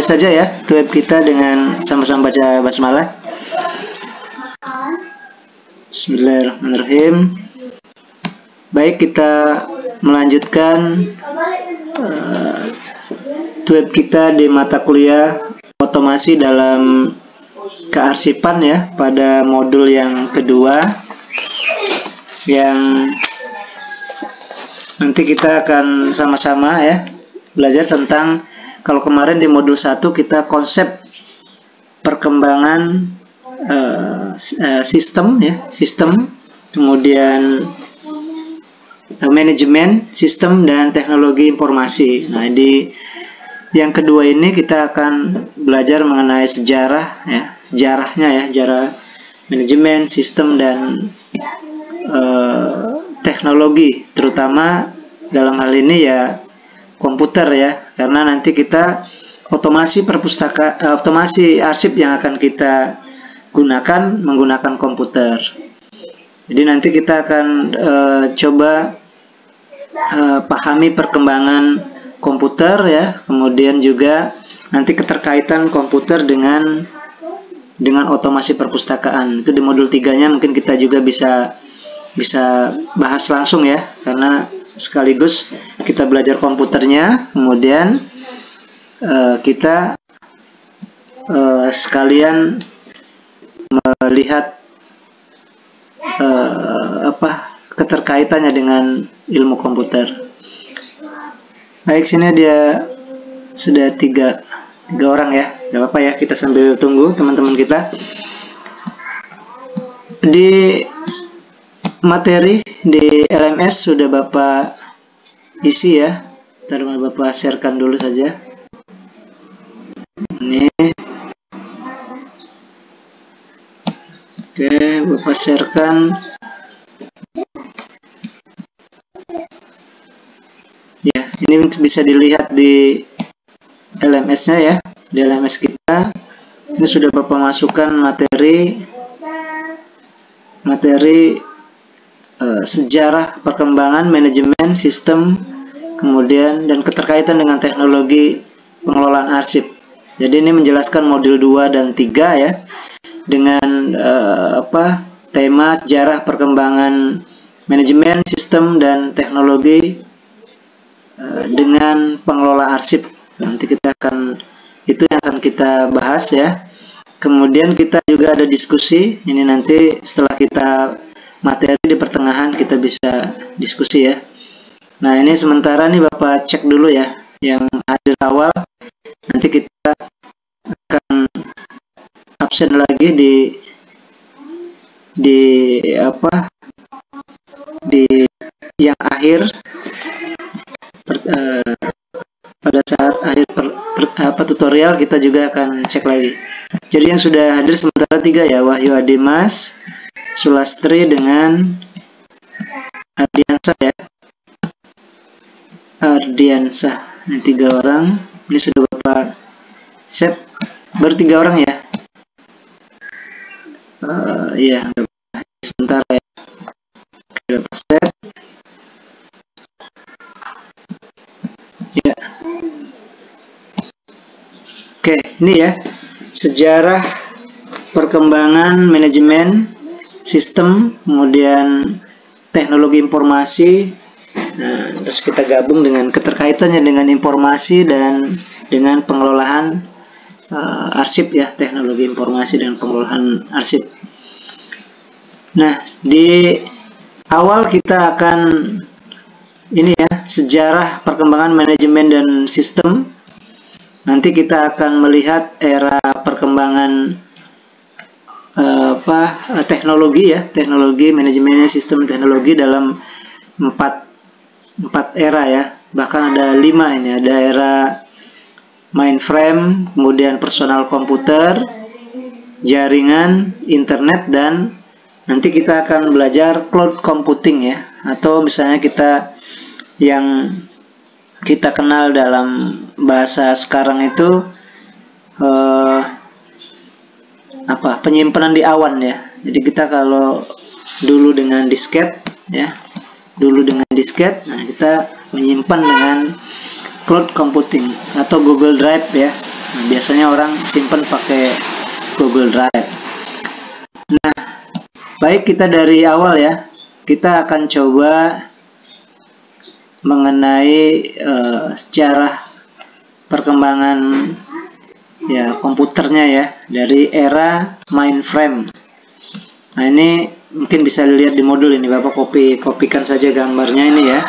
Mulai saja ya web kita dengan sama-sama baca basmalah. Bismillahirrahmanirrahim. Baik, kita melanjutkan uh, kita di mata kuliah otomasi dalam kearsipan ya pada modul yang kedua yang nanti kita akan sama-sama ya belajar tentang kalau kemarin di modul 1 kita konsep perkembangan uh, sistem ya, sistem, kemudian uh, manajemen sistem dan teknologi informasi. Nah, di yang kedua ini kita akan belajar mengenai sejarah ya, sejarahnya ya, sejarah manajemen sistem dan uh, teknologi, terutama dalam hal ini ya komputer ya karena nanti kita otomasi perpustaka uh, otomasi arsip yang akan kita gunakan menggunakan komputer. Jadi nanti kita akan uh, coba uh, pahami perkembangan komputer ya kemudian juga nanti keterkaitan komputer dengan dengan otomasi perpustakaan. Itu di modul tiganya mungkin kita juga bisa bisa bahas langsung ya karena sekaligus kita belajar komputernya, kemudian uh, kita uh, sekalian melihat uh, apa keterkaitannya dengan ilmu komputer. Baik, sini dia sudah tiga tiga orang ya, nggak apa-apa ya kita sambil tunggu teman-teman kita di materi di LMS sudah Bapak isi ya. Ntar Bapak sharekan dulu saja. Ini. Oke, Bapak sharekan. Ya, ini bisa dilihat di LMS-nya ya. Di LMS kita. Ini sudah Bapak masukkan materi materi Eh, sejarah perkembangan manajemen sistem kemudian dan keterkaitan dengan teknologi pengelolaan arsip. Jadi ini menjelaskan modul 2 dan 3 ya dengan uh, apa tema sejarah perkembangan manajemen sistem dan teknologi uh, dengan pengelola arsip. Nanti kita akan itu yang akan kita bahas ya. Kemudian kita juga ada diskusi. Ini nanti setelah kita materi di pertengahan kita bisa diskusi ya. Nah ini sementara nih Bapak cek dulu ya yang hadir awal nanti kita akan absen lagi di di apa di yang akhir per, uh, pada saat akhir per, per, apa tutorial kita juga akan cek lagi. Jadi yang sudah hadir sementara tiga ya Wahyu Adimas, Sulastri dengan Ardiansa ya. Ardiansa ini tiga orang. Ini sudah bapak set baru tiga orang ya? Uh, iya sebentar ya. Oke set. Ya. Oke ini ya. Sejarah perkembangan manajemen sistem, kemudian teknologi informasi, nah, terus kita gabung dengan keterkaitannya dengan informasi dan dengan pengelolaan uh, arsip ya, teknologi informasi dan pengelolaan arsip. Nah, di awal kita akan ini ya, sejarah perkembangan manajemen dan sistem. Nanti kita akan melihat era perkembangan apa eh, teknologi ya teknologi manajemen sistem teknologi dalam empat empat era ya. Bahkan ada lima ini ada era mainframe kemudian personal komputer jaringan internet dan nanti kita akan belajar cloud computing ya. Atau misalnya kita yang kita kenal dalam bahasa sekarang itu uh, apa penyimpanan di awan ya jadi kita kalau dulu dengan disket ya dulu dengan disket nah kita menyimpan dengan cloud computing atau Google Drive ya. Nah, biasanya orang simpan pakai Google Drive. Nah, baik kita dari awal ya. Kita akan coba mengenai uh, sejarah perkembangan ya komputernya ya dari era mainframe. Nah ini mungkin bisa dilihat di modul ini Bapak kopi kopikan saja gambarnya ini ya.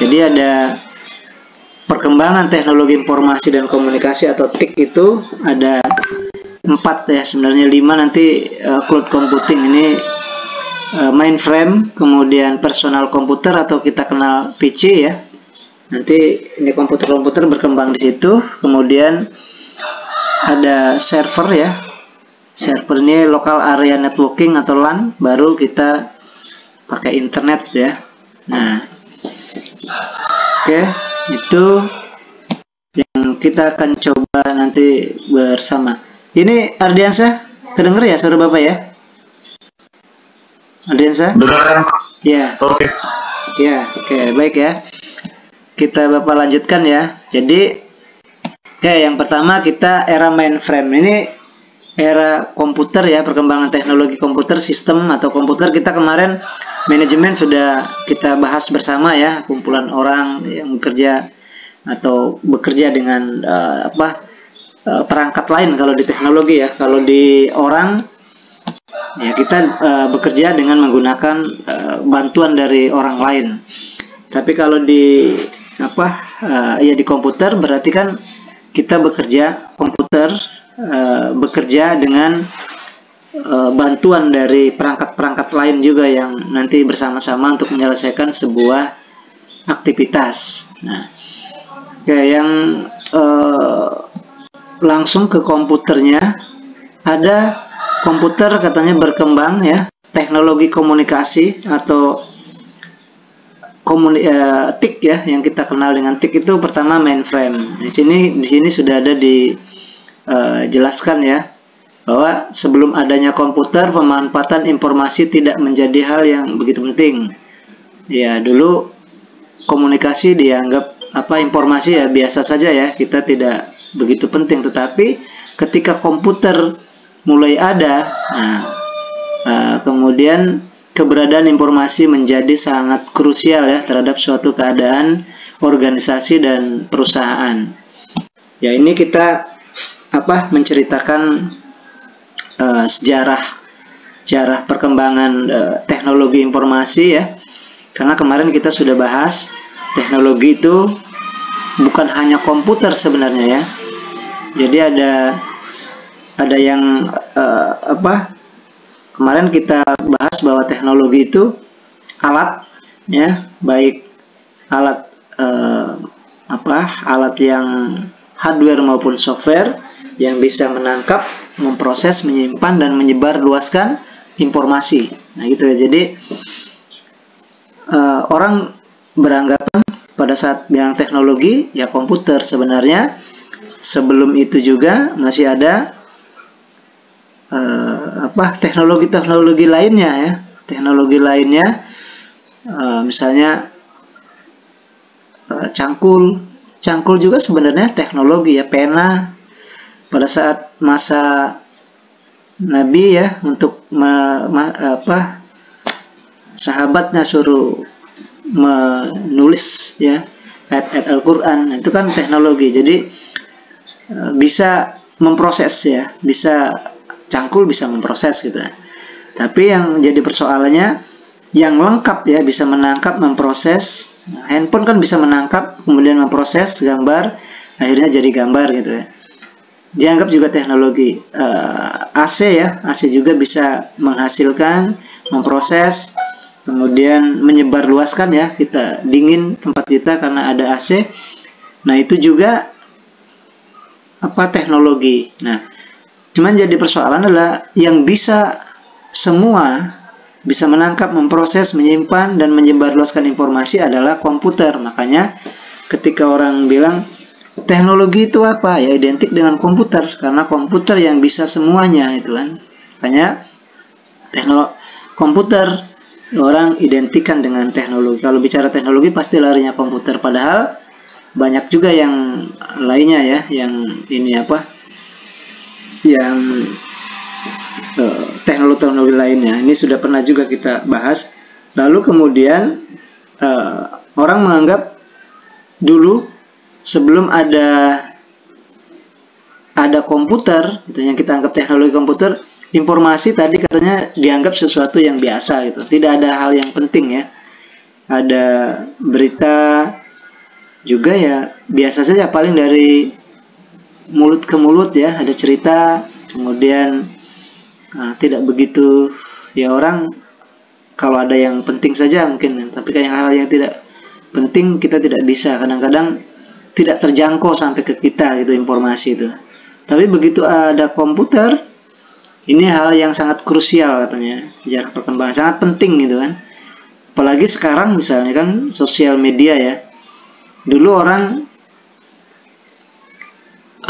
Jadi ada perkembangan teknologi informasi dan komunikasi atau TIK itu ada empat ya sebenarnya lima nanti uh, cloud computing ini uh, mainframe kemudian personal komputer atau kita kenal PC ya nanti ini komputer-komputer berkembang di situ kemudian ada server ya. Server ini local area networking atau LAN baru kita pakai internet ya. Nah. Oke okay, itu yang kita akan coba nanti bersama. Ini Ardiansa kedenger ya suara bapak ya? Ardiansa ya. Oke. Okay. ya oke okay, baik ya. Kita Bapak lanjutkan ya. Jadi oke yang pertama kita era mainframe. Ini era komputer ya, perkembangan teknologi komputer, sistem atau komputer kita kemarin manajemen sudah kita bahas bersama ya, kumpulan orang yang bekerja atau bekerja dengan uh, apa uh, perangkat lain kalau di teknologi ya. Kalau di orang ya kita uh, bekerja dengan menggunakan uh, bantuan dari orang lain. Tapi kalau di apa uh, ya di komputer berarti kan kita bekerja komputer uh, bekerja dengan uh, bantuan dari perangkat-perangkat lain juga yang nanti bersama-sama untuk menyelesaikan sebuah aktivitas. Nah, kayak yang uh, langsung ke komputernya ada komputer katanya berkembang ya teknologi komunikasi atau komuni uh, TIK ya yang kita kenal dengan TIK itu pertama mainframe. Di sini di sini sudah ada dijelaskan eh, uh, ya bahwa sebelum adanya komputer pemanfaatan informasi tidak menjadi hal yang begitu penting. Ya, dulu komunikasi dianggap apa informasi ya biasa saja ya, kita tidak begitu penting tetapi ketika komputer mulai ada nah uh, kemudian keberadaan informasi menjadi sangat krusial ya terhadap suatu keadaan organisasi dan perusahaan. Ya ini kita apa menceritakan uh, sejarah sejarah perkembangan uh, teknologi informasi ya. Karena kemarin kita sudah bahas teknologi itu bukan hanya komputer sebenarnya ya. Jadi ada ada yang uh, apa kemarin kita bahas bahwa teknologi itu alat ya baik alat eh, apa alat yang hardware maupun software yang bisa menangkap memproses menyimpan dan menyebar luaskan informasi. Nah gitu ya. Jadi eh, orang beranggapan pada saat yang teknologi ya komputer sebenarnya. Sebelum itu juga masih ada uh, apa teknologi-teknologi lainnya ya. Teknologi lainnya uh, misalnya uh, cangkul. Cangkul juga sebenarnya teknologi ya pena. Pada saat masa Nabi ya untuk me, ma, apa sahabatnya suruh menulis ya ayat-ayat Al-Qur'an. Itu kan teknologi. Jadi bisa memproses ya bisa cangkul bisa memproses gitu ya. Tapi yang jadi persoalannya yang lengkap ya bisa menangkap, memproses. Handphone kan bisa menangkap, kemudian memproses gambar, akhirnya jadi gambar gitu ya. Dianggap juga teknologi uh, eh, AC ya, AC juga bisa menghasilkan, memproses, kemudian menyebar luaskan ya kita dingin tempat kita karena ada AC. Nah itu juga apa teknologi. Nah Cuman jadi persoalan adalah yang bisa semua bisa menangkap, memproses, menyimpan dan menyebarluaskan informasi adalah komputer. Makanya ketika orang bilang teknologi itu apa? Ya identik dengan komputer karena komputer yang bisa semuanya itu kan. Makanya teknologi komputer orang identikan dengan teknologi. Kalau bicara teknologi pasti larinya komputer padahal banyak juga yang lainnya ya yang ini apa yang uh, teknologi-teknologi lainnya. Ini sudah pernah juga kita bahas. Lalu kemudian uh, orang menganggap dulu sebelum ada ada komputer gitu yang kita anggap teknologi komputer informasi tadi katanya dianggap sesuatu yang biasa gitu. Tidak ada hal yang penting ya. Ada berita juga ya biasa saja paling dari mulut ke mulut ya ada cerita. Kemudian nah, tidak begitu ya orang kalau ada yang penting saja mungkin. Tapi kayak hal yang tidak penting kita tidak bisa. Kadang-kadang tidak terjangkau sampai ke kita gitu informasi itu. Tapi begitu ada komputer ini hal yang sangat krusial katanya. Jarak perkembangan sangat penting gitu kan. Apalagi sekarang misalnya kan sosial media ya. Dulu orang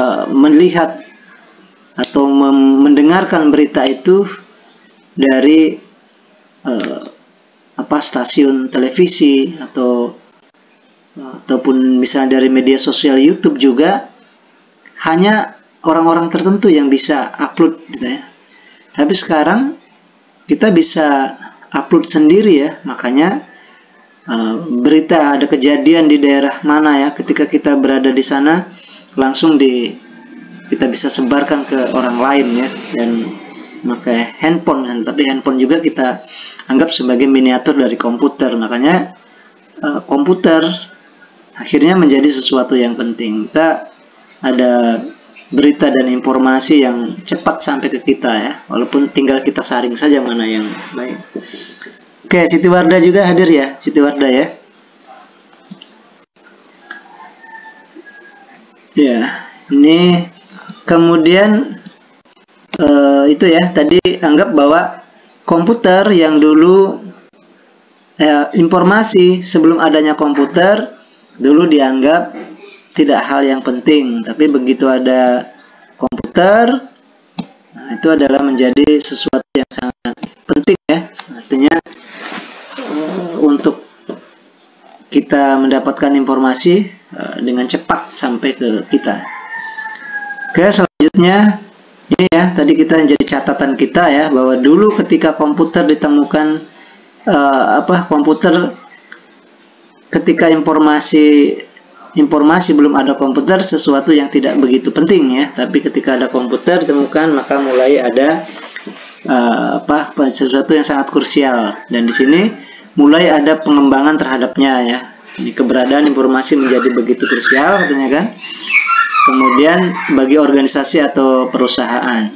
uh, melihat atau mendengarkan berita itu dari uh, apa stasiun televisi atau ataupun misalnya dari media sosial YouTube juga hanya orang-orang tertentu yang bisa upload gitu ya. Tapi sekarang kita bisa upload sendiri ya, makanya uh, berita ada kejadian di daerah mana ya, ketika kita berada di sana langsung di kita bisa sebarkan ke orang lain ya dan pakai handphone kan tapi handphone juga kita anggap sebagai miniatur dari komputer makanya uh, komputer akhirnya menjadi sesuatu yang penting. Kita ada berita dan informasi yang cepat sampai ke kita ya, walaupun tinggal kita saring saja mana yang baik. Oke, Siti Warda juga hadir ya, Siti Warda ya. Ya, ini kemudian uh, itu ya tadi anggap bahwa komputer yang dulu eh, informasi sebelum adanya komputer dulu dianggap tidak hal yang penting, tapi begitu ada komputer, nah, itu adalah menjadi sesuatu yang sangat penting ya. Artinya uh, untuk kita mendapatkan informasi dengan cepat sampai ke kita. Oke, selanjutnya ini ya, tadi kita jadi catatan kita ya bahwa dulu ketika komputer ditemukan uh, apa komputer ketika informasi informasi belum ada komputer sesuatu yang tidak begitu penting ya. Tapi ketika ada komputer ditemukan maka mulai ada uh, apa sesuatu yang sangat krusial. Dan di sini mulai ada pengembangan terhadapnya ya keberadaan informasi menjadi begitu krusial katanya kan kemudian bagi organisasi atau perusahaan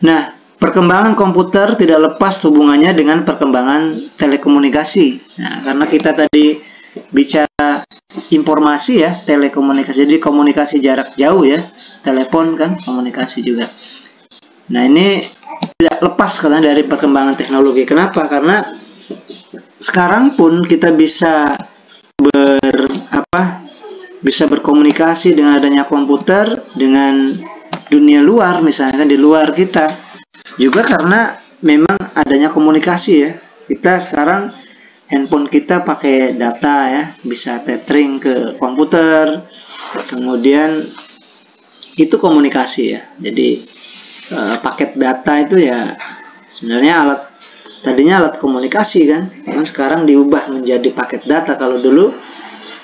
nah perkembangan komputer tidak lepas hubungannya dengan perkembangan telekomunikasi. Nah, karena kita tadi bicara informasi ya, telekomunikasi. Jadi komunikasi jarak jauh ya, telepon kan komunikasi juga. Nah, ini tidak lepas karena dari perkembangan teknologi. Kenapa? Karena sekarang pun kita bisa ber apa? bisa berkomunikasi dengan adanya komputer dengan dunia luar misalnya kan di luar kita juga karena memang adanya komunikasi ya. Kita sekarang handphone kita pakai data ya, bisa tethering ke komputer. Kemudian itu komunikasi ya. Jadi uh, paket data itu ya sebenarnya alat tadinya alat komunikasi kan. Karena sekarang diubah menjadi paket data. Kalau dulu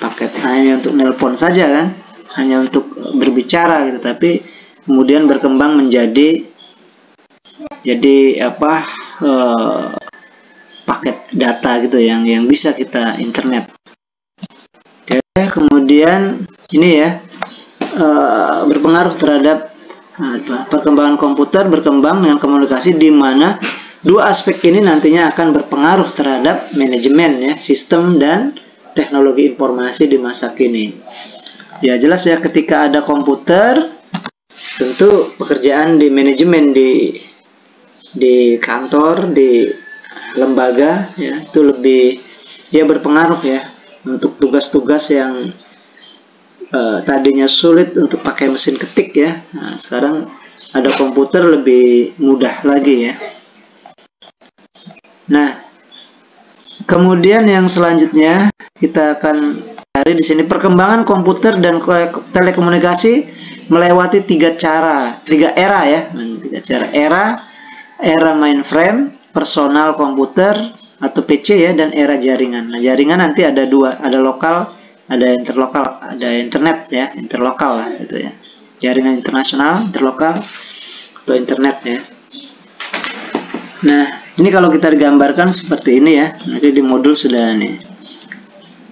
paket hanya untuk nelpon saja kan, hanya untuk berbicara gitu. Tapi kemudian berkembang menjadi jadi apa uh, paket data gitu yang yang bisa kita internet oke kemudian ini ya uh, berpengaruh terhadap uh, perkembangan komputer berkembang dengan komunikasi di mana dua aspek ini nantinya akan berpengaruh terhadap manajemen ya sistem dan teknologi informasi di masa kini. Ya jelas ya ketika ada komputer tentu pekerjaan di manajemen di di kantor di lembaga ya itu lebih ya berpengaruh ya untuk tugas-tugas yang uh, tadinya sulit untuk pakai mesin ketik ya. Nah, sekarang ada komputer lebih mudah lagi ya nah kemudian yang selanjutnya kita akan cari di sini perkembangan komputer dan telekomunikasi melewati tiga cara, tiga era ya, tiga cara era, era mainframe, personal komputer atau PC ya, dan era jaringan. Nah jaringan nanti ada dua, ada lokal, ada interlokal, ada internet ya, interlokal lah itu ya, jaringan internasional, interlokal atau internet ya. Nah ini kalau kita digambarkan seperti ini ya, nanti di modul sudah nih.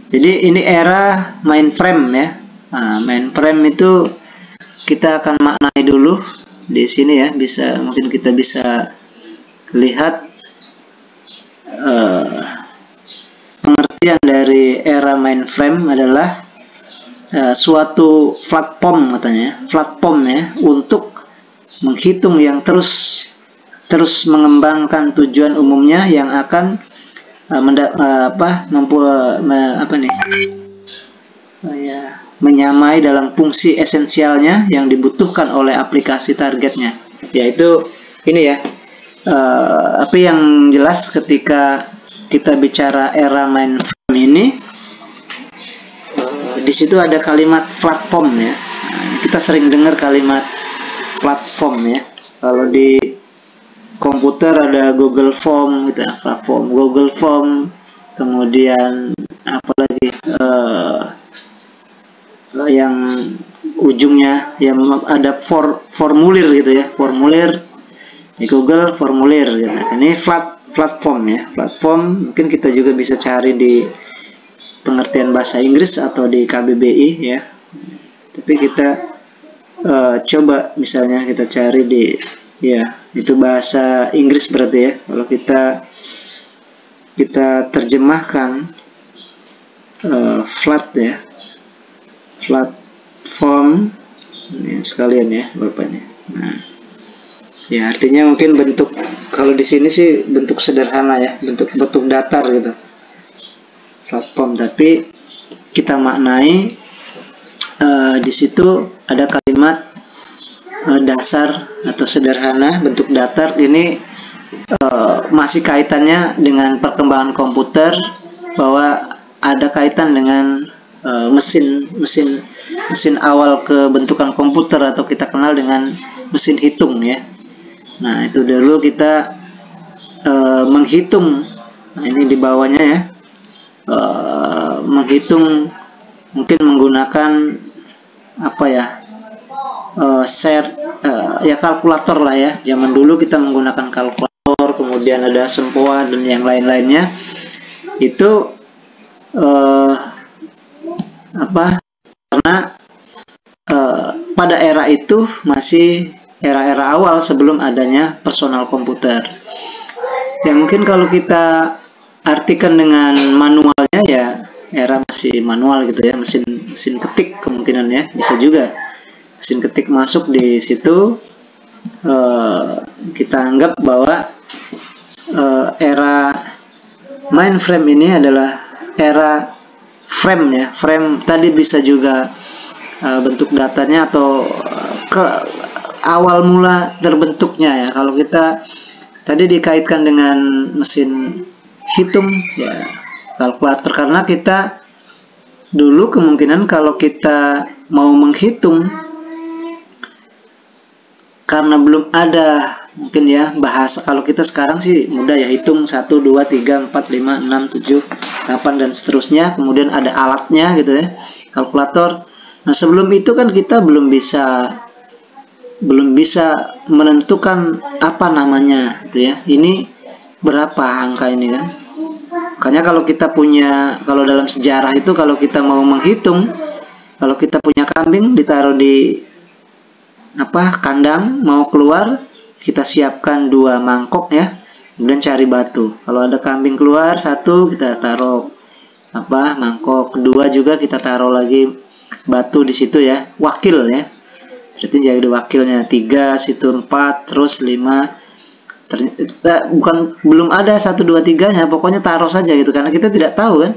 Jadi ini era mainframe ya. Nah, mainframe itu kita akan maknai dulu di sini ya bisa mungkin kita bisa lihat uh, pengertian dari era mainframe adalah uh, suatu platform katanya platform ya untuk menghitung yang terus terus mengembangkan tujuan umumnya yang akan uh, menda, uh, apa mampu uh, apa nih uh, ya menyamai dalam fungsi esensialnya yang dibutuhkan oleh aplikasi targetnya. Yaitu ini ya uh, apa yang jelas ketika kita bicara era mainframe ini di situ ada kalimat platform ya. Nah, kita sering dengar kalimat platform ya. Kalau di komputer ada Google Form gitu ya, platform Google Form kemudian apalagi uh, yang ujungnya yang ada for, formulir gitu ya formulir di Google formulir gitu. Ini flat platform ya platform mungkin kita juga bisa cari di pengertian bahasa Inggris atau di KBBI ya. Tapi kita uh, coba misalnya kita cari di ya itu bahasa Inggris berarti ya. Kalau kita kita terjemahkan uh, flat ya. Platform ini sekalian ya bapak ini nah ya artinya mungkin bentuk kalau di sini sih bentuk sederhana ya bentuk bentuk datar gitu. Platform tapi kita maknai uh, di situ ada kalimat dasar atau sederhana bentuk datar ini uh, masih kaitannya dengan perkembangan komputer bahwa ada kaitan dengan uh, mesin mesin mesin awal kebentukan komputer atau kita kenal dengan mesin hitung ya. Nah itu dulu kita uh, menghitung. Nah ini di bawahnya ya uh, menghitung mungkin menggunakan apa ya uh, share uh, ya kalkulator lah ya. Zaman dulu kita menggunakan kalkulator, kemudian ada sempoa dan yang lain-lainnya. Itu uh, apa karena uh, pada era itu masih era-era awal sebelum adanya personal komputer. Ya mungkin kalau kita artikan dengan manualnya ya era masih manual gitu ya mesin mesin ketik kemungkinan ya bisa juga mesin ketik masuk di situ uh, kita anggap bahwa uh, era mainframe ini adalah era frame ya. Frame tadi bisa juga uh, bentuk datanya atau ke awal mula terbentuknya ya. Kalau kita tadi dikaitkan dengan mesin hitung ya kalkulator. Karena kita dulu kemungkinan kalau kita mau menghitung karena belum ada mungkin ya bahasa. Kalau kita sekarang sih mudah ya hitung 1 2 3 4 5 6 7 8 dan seterusnya. Kemudian ada alatnya gitu ya kalkulator. Nah sebelum itu kan kita belum bisa belum bisa menentukan apa namanya gitu ya. Ini berapa angka ini kan? Makanya kalau kita punya kalau dalam sejarah itu kalau kita mau menghitung kalau kita punya kambing ditaruh di apa kandang mau keluar kita siapkan dua mangkok ya. Kemudian cari batu. Kalau ada kambing keluar satu kita taruh apa mangkok. Kedua juga kita taruh lagi batu di situ ya. Wakil ya. Berarti jadi wakilnya. Tiga situ empat terus lima. Ternyata bukan belum ada satu dua tiganya. Pokoknya taruh saja gitu karena kita tidak tahu kan.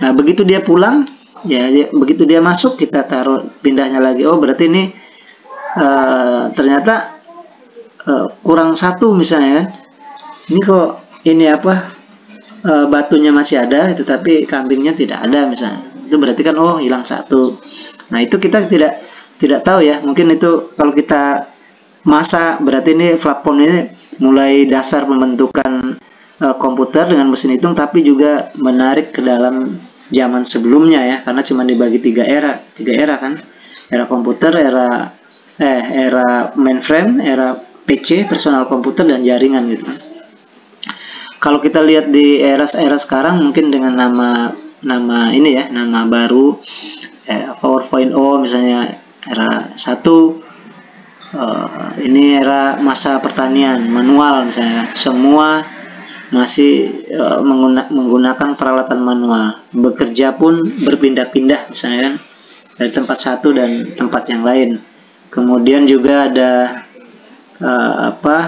Nah begitu dia pulang ya begitu dia masuk kita taruh pindahnya lagi. Oh berarti ini uh, ternyata uh, kurang satu misalnya kan. Ini kok ini apa uh, batunya masih ada tapi kambingnya tidak ada misalnya. Itu berarti kan oh hilang satu. Nah itu kita tidak tidak tahu ya. Mungkin itu kalau kita masa berarti ini platform ini mulai dasar pembentukan uh, komputer dengan mesin hitung tapi juga menarik ke dalam zaman sebelumnya ya. Karena cuma dibagi tiga era. Tiga era kan. Era komputer era eh era mainframe era PC personal komputer dan jaringan gitu. Kalau kita lihat di era-era sekarang mungkin dengan nama nama ini ya nama baru eh, 4.0 misalnya era 1 uh, eh, ini era masa pertanian manual misalnya. Semua masih uh, menggunakan peralatan manual. Bekerja pun berpindah-pindah misalnya kan dari tempat satu dan tempat yang lain kemudian juga ada uh, apa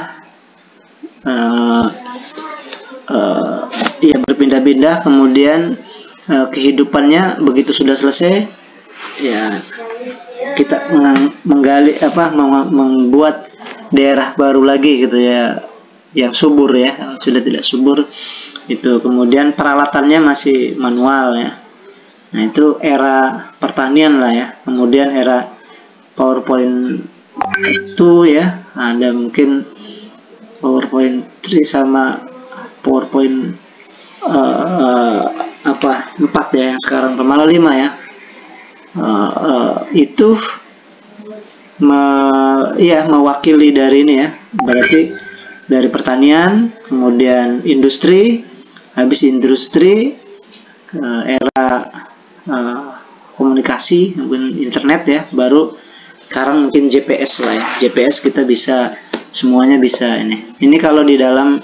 uh, uh, ya berpindah-pindah kemudian uh, kehidupannya begitu sudah selesai ya kita menggali apa membuat daerah baru lagi gitu ya yang subur ya sudah tidak subur itu. Kemudian peralatannya masih manual ya. Nah itu era pertanian lah ya. Kemudian era PowerPoint itu ya. Ada mungkin PowerPoint 3 sama PowerPoint uh, apa empat ya yang sekarang malah lima ya. Uh, uh, itu me, ya mewakili dari ini ya. Berarti dari pertanian kemudian industri habis industri uh, era uh, komunikasi mungkin internet ya baru sekarang mungkin GPS lah ya GPS kita bisa semuanya bisa ini ini kalau di dalam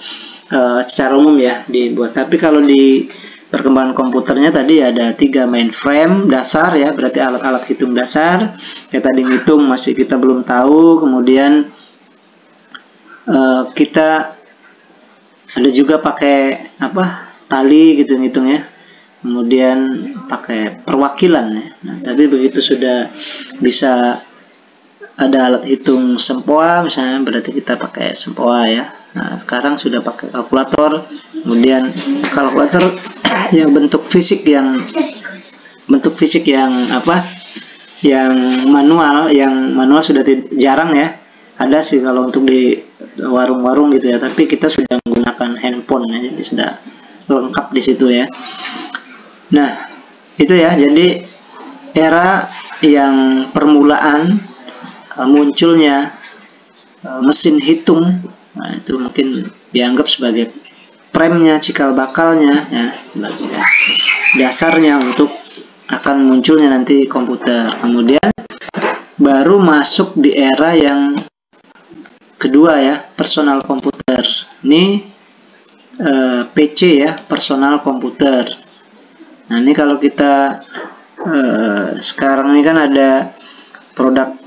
uh, secara umum ya dibuat. Tapi kalau di perkembangan komputernya tadi ada tiga mainframe dasar ya, berarti alat-alat hitung dasar. Ya tadi ngitung masih kita belum tahu. Kemudian uh, kita ada juga pakai apa tali gitu ngitung ya. Kemudian pakai perwakilan ya. Nah, tapi begitu sudah bisa ada alat hitung sempoa misalnya berarti kita pakai sempoa ya Nah, sekarang sudah pakai kalkulator. Kemudian kalkulator yang bentuk fisik yang bentuk fisik yang apa? Yang manual, yang manual sudah jarang ya. Ada sih kalau untuk di warung-warung gitu ya, tapi kita sudah menggunakan handphone ya, jadi sudah lengkap di situ ya. Nah, itu ya. Jadi era yang permulaan munculnya uh, mesin hitung Nah, itu mungkin dianggap sebagai premnya, cikal bakalnya, ya, dasarnya untuk akan munculnya nanti komputer. Kemudian baru masuk di era yang kedua ya, personal komputer. Ini eh, PC ya, personal komputer. Nah, ini kalau kita eh, sekarang ini kan ada produk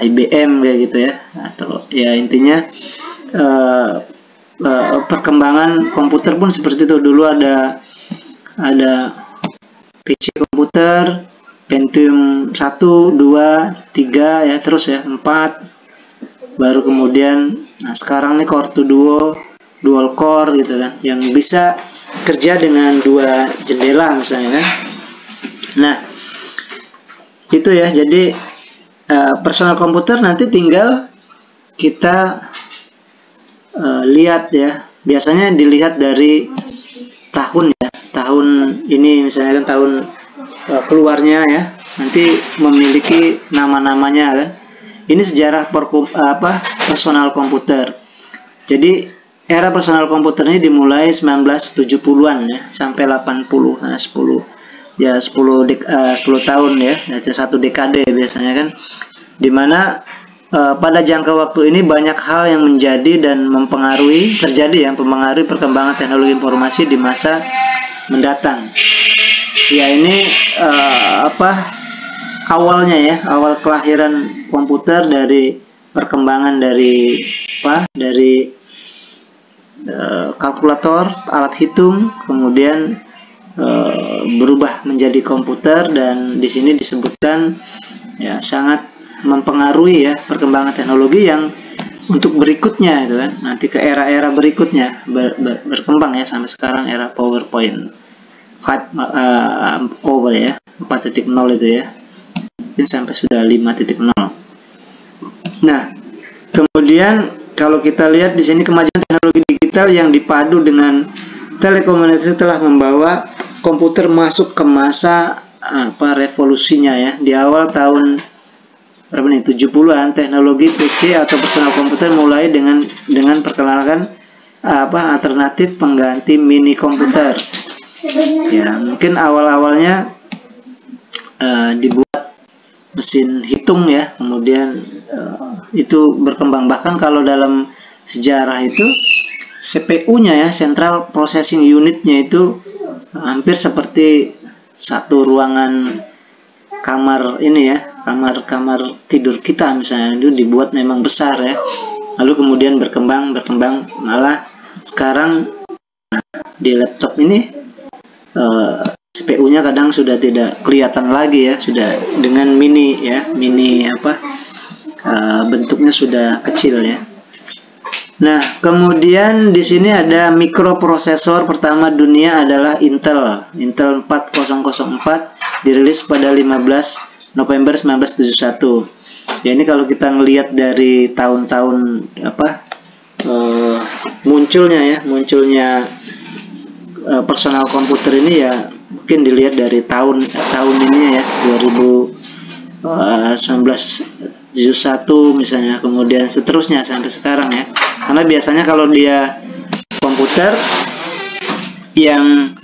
IBM kayak gitu ya, atau ya intinya uh, uh, perkembangan komputer pun seperti itu. Dulu ada ada PC komputer Pentium 1, 2, 3 ya terus ya 4 baru kemudian nah sekarang nih Core 2 Duo dual core gitu kan yang bisa kerja dengan dua jendela misalnya kan. Nah itu ya jadi uh, personal komputer nanti tinggal kita uh, lihat ya. Biasanya dilihat dari tahun ya. Tahun ini misalnya kan tahun uh, keluarnya ya. Nanti memiliki nama-namanya kan. Ini sejarah perkum, apa personal komputer. Jadi era personal komputer ini dimulai 1970-an ya sampai 80 nah 10 ya 10 dek, uh, 10 tahun ya satu dekade biasanya kan di mana Eh, pada jangka waktu ini banyak hal yang menjadi dan mempengaruhi terjadi yang mempengaruhi perkembangan teknologi informasi di masa mendatang. Ya ini uh, apa awalnya ya awal kelahiran komputer dari perkembangan dari apa dari uh, kalkulator alat hitung kemudian uh, berubah menjadi komputer dan di sini disebutkan ya sangat mempengaruhi ya perkembangan teknologi yang untuk berikutnya itu kan. Nanti ke era-era berikutnya ber, ber, berkembang ya sampai sekarang era PowerPoint uh, over ya 4.0 itu ya. Mungkin sampai sudah 5.0 nah kemudian kalau kita lihat di sini kemajuan teknologi digital yang dipadu dengan telekomunikasi telah membawa komputer masuk ke masa apa revolusinya ya. Di awal tahun berapa nih 70-an teknologi PC atau personal komputer mulai dengan dengan perkenalkan apa alternatif pengganti mini komputer. Ya mungkin awal-awalnya uh, dibuat mesin hitung ya. Kemudian uh, itu berkembang. Bahkan kalau dalam sejarah itu CPU-nya ya Central Processing Unit-nya itu hampir seperti satu ruangan kamar ini ya kamar kamar tidur kita misalnya. Itu dibuat memang besar ya. Lalu kemudian berkembang berkembang. Malah sekarang di laptop ini uh, eh, CPU-nya kadang sudah tidak kelihatan lagi ya, sudah dengan mini ya, mini apa uh, bentuknya sudah kecil ya. Nah, kemudian di sini ada mikroprosesor pertama dunia adalah Intel. Intel 4004 dirilis pada 15 November 1971. Ya ini kalau kita ngelihat dari tahun-tahun apa uh, munculnya ya, munculnya uh, personal komputer ini ya mungkin dilihat dari tahun tahun ini ya 2019 uh, misalnya kemudian seterusnya sampai sekarang ya. Karena biasanya kalau dia komputer yang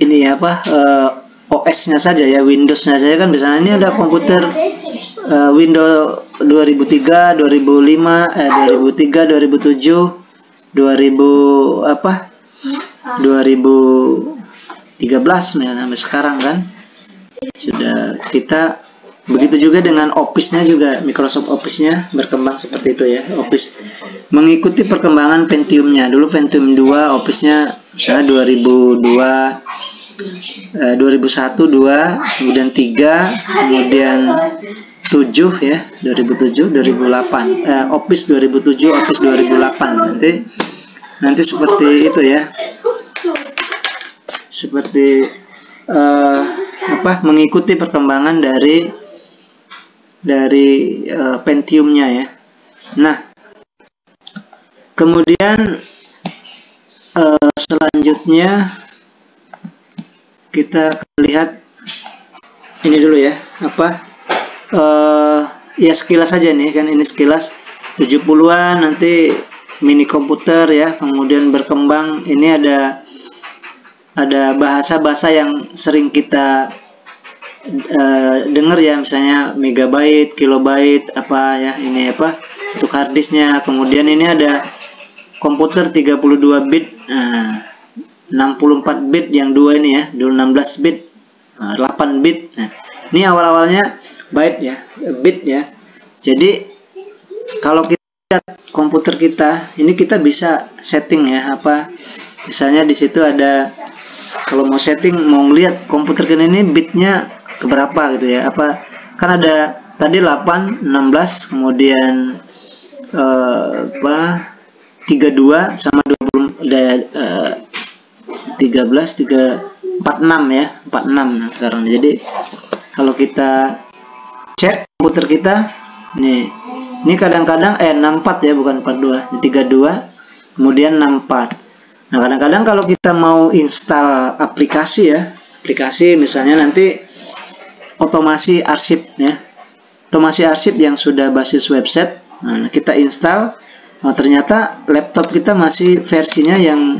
ini apa uh, OS-nya saja ya Windows-nya saja kan biasanya ini ada komputer uh, Windows 2003, 2005, eh 2003, 2007, 2000 apa 2013 ya sampai sekarang kan sudah. Kita begitu juga dengan Office-nya juga Microsoft Office-nya berkembang seperti itu ya. Office mengikuti perkembangan Pentium-nya. Dulu Pentium 2 Office-nya misalnya 2002 eh, 2001 2 kemudian 3 kemudian 7 ya 2007 2008 eh, Office 2007 Office 2008 nanti nanti seperti itu ya. Seperti uh, apa mengikuti perkembangan dari dari uh, Pentiumnya ya. Nah kemudian uh, selanjutnya kita lihat ini dulu ya apa uh, ya sekilas saja nih kan ini sekilas 70-an nanti mini komputer ya kemudian berkembang. Ini ada ada bahasa-bahasa yang sering kita uh, dengar ya misalnya megabyte, kilobyte apa ya ini apa untuk harddisknya kemudian ini ada komputer 32 bit nah, 64 bit yang dua ini ya dulu 16 bit nah, 8 bit. Nah, ini awal-awalnya byte ya bit ya. Jadi kalau kita komputer kita ini kita bisa setting ya apa misalnya di situ ada kalau mau setting mau ngeliat komputer kita ini bitnya keberapa gitu ya apa kan ada tadi 8 16 kemudian uh, apa 32 sama 20 ada uh, 13 3 46 ya 46 nah sekarang jadi kalau kita cek komputer kita nih ini kadang-kadang eh 64 ya bukan 42. 32 kemudian 64. Nah, kadang-kadang kalau kita mau install aplikasi ya, aplikasi misalnya nanti otomasi arsip ya. Otomasi arsip yang sudah basis website. Nah, kita install Nah, ternyata laptop kita masih versinya yang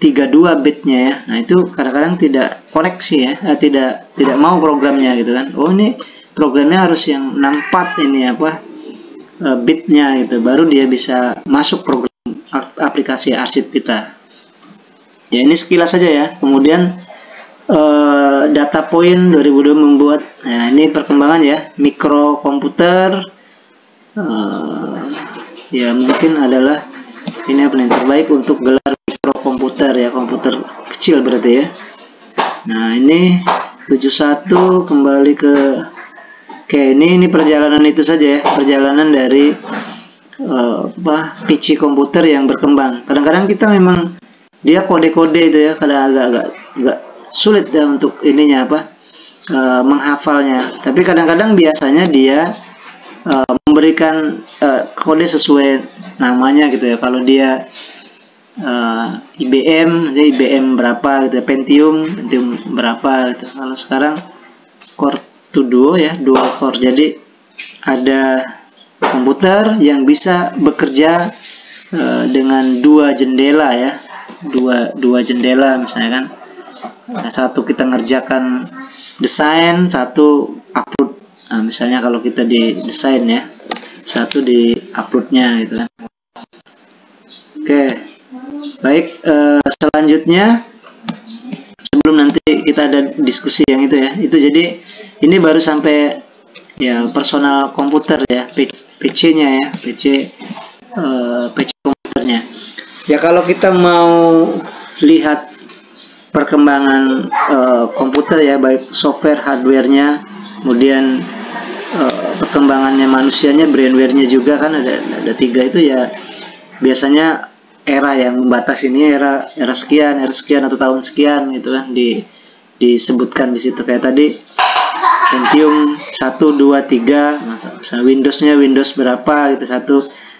32 bitnya ya. Nah, itu kadang-kadang tidak koneksi ya, eh, tidak tidak mau programnya gitu kan. Oh, ini programnya harus yang 64 ini apa? uh, bitnya gitu baru dia bisa masuk program aplikasi arsip kita ya ini sekilas saja ya. Kemudian uh, data point 2002 membuat nah ini perkembangan ya. Mikrokomputer uh, ya mungkin adalah ini apa yang terbaik untuk gelar mikrokomputer ya komputer kecil berarti ya. Nah ini 71 kembali ke Oke, ini ini perjalanan itu saja ya, perjalanan dari uh, apa PC komputer yang berkembang. Kadang-kadang kita memang dia kode-kode itu ya kadang agak-agak agak sulit ya untuk ininya apa e, menghafalnya. Tapi kadang-kadang biasanya dia e, memberikan e, kode sesuai namanya gitu ya. Kalau dia e, IBM jadi IBM berapa gitu ya Pentium Pentium berapa gitu. Kalau sekarang Core to Duo ya dual core. Jadi ada komputer yang bisa bekerja e, dengan dua jendela ya dua dua jendela misalnya kan. Nah, satu kita ngerjakan desain satu upload. Nah, misalnya kalau kita di desain ya satu di uploadnya gitu kan. Oke baik eh, selanjutnya sebelum nanti kita ada diskusi yang itu ya. Itu jadi ini baru sampai ya personal komputer ya PC-nya ya PC eh, PC komputernya Ya kalau kita mau lihat perkembangan uh, komputer ya baik software, hardwarenya, kemudian uh, perkembangannya manusianya, brainware-nya juga kan ada ada tiga itu ya biasanya era yang membatas ini era era sekian, era sekian atau tahun sekian gitu kan di disebutkan di situ. Kayak tadi Pentium 1 2 3 misalnya Windows-nya Windows berapa gitu satu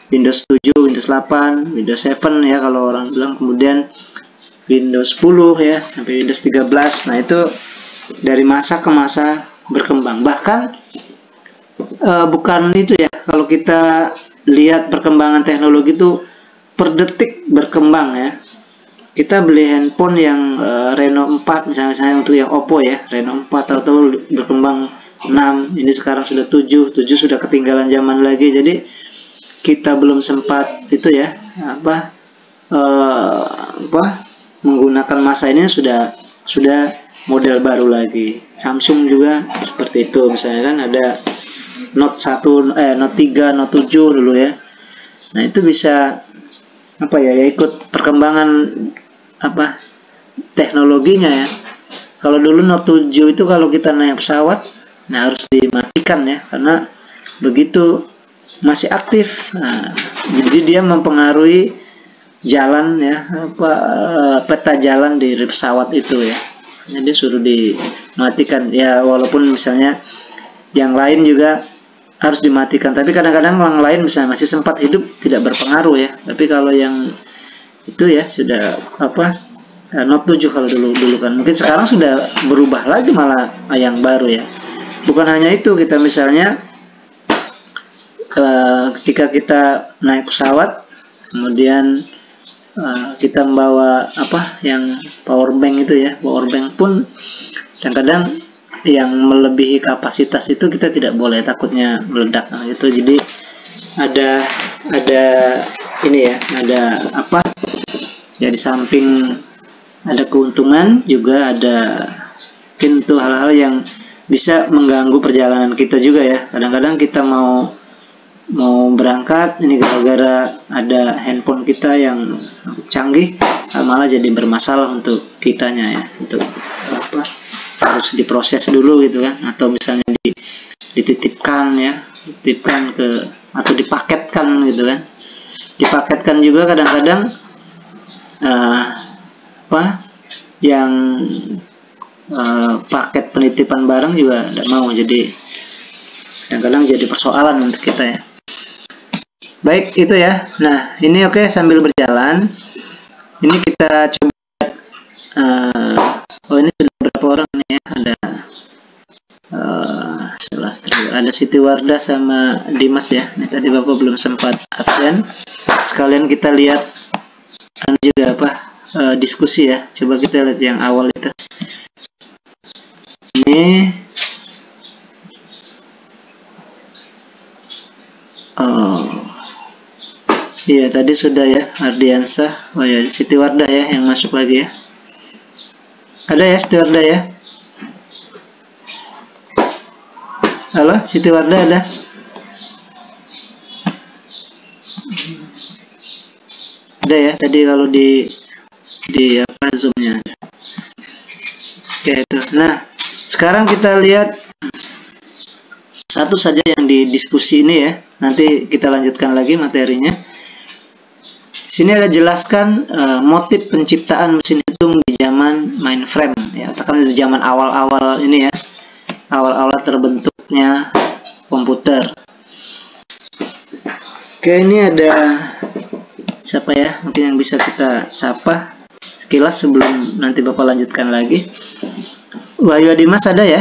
Windows 7, Windows 8, Windows 7 ya kalau orang bilang kemudian Windows 10 ya sampai Windows 13. Nah, itu dari masa ke masa berkembang. Bahkan uh, bukan itu ya. Kalau kita lihat perkembangan teknologi itu per detik berkembang ya. Kita beli handphone yang uh, Reno 4 misalnya, misalnya untuk yang Oppo ya, Reno 4 atau berkembang 6, ini sekarang sudah 7, 7 sudah ketinggalan zaman lagi. Jadi kita belum sempat itu ya apa uh, apa menggunakan masa ini sudah sudah model baru lagi. Samsung juga seperti itu misalnya kan ada Note 1 eh Note 3 Note 7 dulu ya. Nah itu bisa apa ya ya ikut perkembangan apa teknologinya ya. Kalau dulu Note 7 itu kalau kita naik pesawat nah harus dimatikan ya karena begitu masih aktif. Nah, jadi dia mempengaruhi jalan ya apa eh, peta jalan di pesawat itu ya. Jadi suruh dimatikan ya walaupun misalnya yang lain juga harus dimatikan. Tapi kadang-kadang orang lain misalnya masih sempat hidup tidak berpengaruh ya. Tapi kalau yang itu ya sudah apa ya, not 7 kalau dulu dulu kan mungkin sekarang sudah berubah lagi malah yang baru ya bukan hanya itu kita misalnya ketika kita naik pesawat kemudian uh, kita membawa apa yang power bank itu ya power bank pun kadang-kadang yang melebihi kapasitas itu kita tidak boleh takutnya meledak. Nah, gitu. Jadi ada ada ini ya ada apa ya di samping ada keuntungan juga ada pintu hal-hal yang bisa mengganggu perjalanan kita juga ya. Kadang-kadang kita mau mau berangkat ini gara-gara ada handphone kita yang canggih malah jadi bermasalah untuk kitanya ya untuk apa harus diproses dulu gitu kan atau misalnya di, dititipkan ya dititipkan ke atau dipaketkan gitu kan. Dipaketkan juga kadang-kadang uh, apa yang uh, paket penitipan barang juga tidak mau jadi kadang-kadang jadi persoalan untuk kita ya Baik, itu ya. Nah, ini oke okay, sambil berjalan. Ini kita coba uh, oh ini sudah berapa orang nih ya? Ada uh, ada Siti Warda sama Dimas ya. Ini tadi Bapak belum sempat absen. Sekalian kita lihat kan juga apa? Uh, diskusi ya. Coba kita lihat yang awal itu. Ini Oh, Iya tadi sudah ya Ardiansa. Oh ya Siti Wardah ya yang masuk lagi ya. Ada ya Siti Wardah ya. Halo Siti Wardah ada? Ada ya tadi kalau di di apa zoomnya. Oke itu. Nah sekarang kita lihat satu saja yang di diskusi ini ya. Nanti kita lanjutkan lagi materinya Sini ada jelaskan uh, motif penciptaan mesin hitung di zaman mainframe ya, katakan di zaman awal-awal ini ya. Awal-awal terbentuknya komputer. Oke, ini ada siapa ya? Mungkin yang bisa kita sapa sekilas sebelum nanti Bapak lanjutkan lagi. Wahyu Adimas ada ya?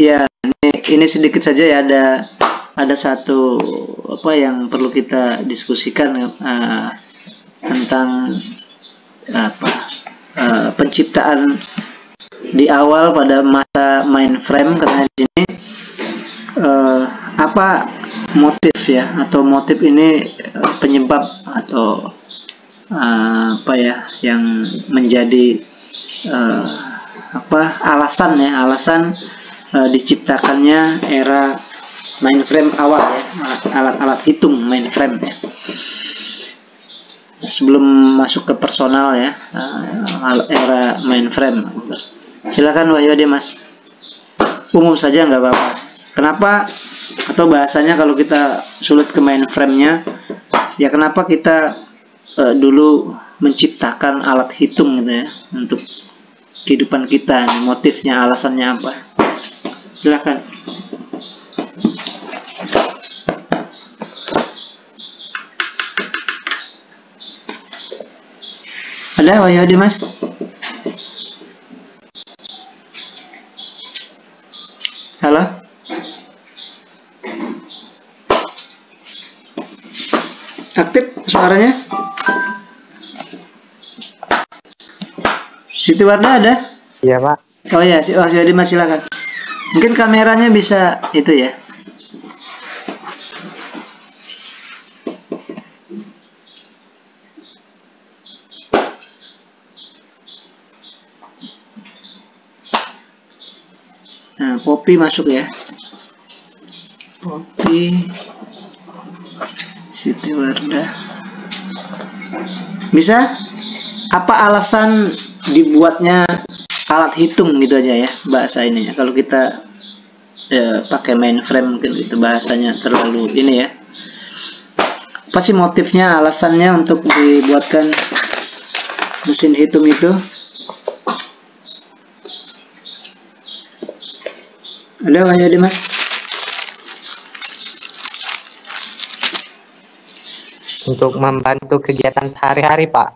Ya, ini, ini sedikit saja ya ada ada satu apa yang perlu kita diskusikan uh, tentang apa uh, penciptaan di awal pada masa mainframe karena di sini. Uh, apa motif ya atau motif ini penyebab atau uh, apa ya yang menjadi uh, apa alasan ya alasan uh, diciptakannya era mainframe awal ya. Alat-alat hitung mainframe ya. Sebelum masuk ke personal ya. Era mainframe silakan Wahyu mas. Umum saja nggak apa-apa. Kenapa atau bahasanya kalau kita sulit ke mainframe-nya ya kenapa kita uh, dulu menciptakan alat hitung gitu ya untuk kehidupan kita motifnya alasannya apa? Silakan Ada Wahyudi mas? Halo? Aktif suaranya? Siti Warna ada? Iya pak. Oh ya, si Wahyudi mas silakan. Mungkin kameranya bisa itu ya. Kopi masuk ya? Kopi Siti Wardah. Bisa? Apa alasan dibuatnya alat hitung gitu aja ya bahasa ini ya kalau kita ya, pakai mainframe mungkin itu bahasanya terlalu ini ya. Apa sih motifnya alasannya untuk dibuatkan mesin hitung itu Ada Pak Yadi Mas? Untuk membantu kegiatan sehari-hari Pak.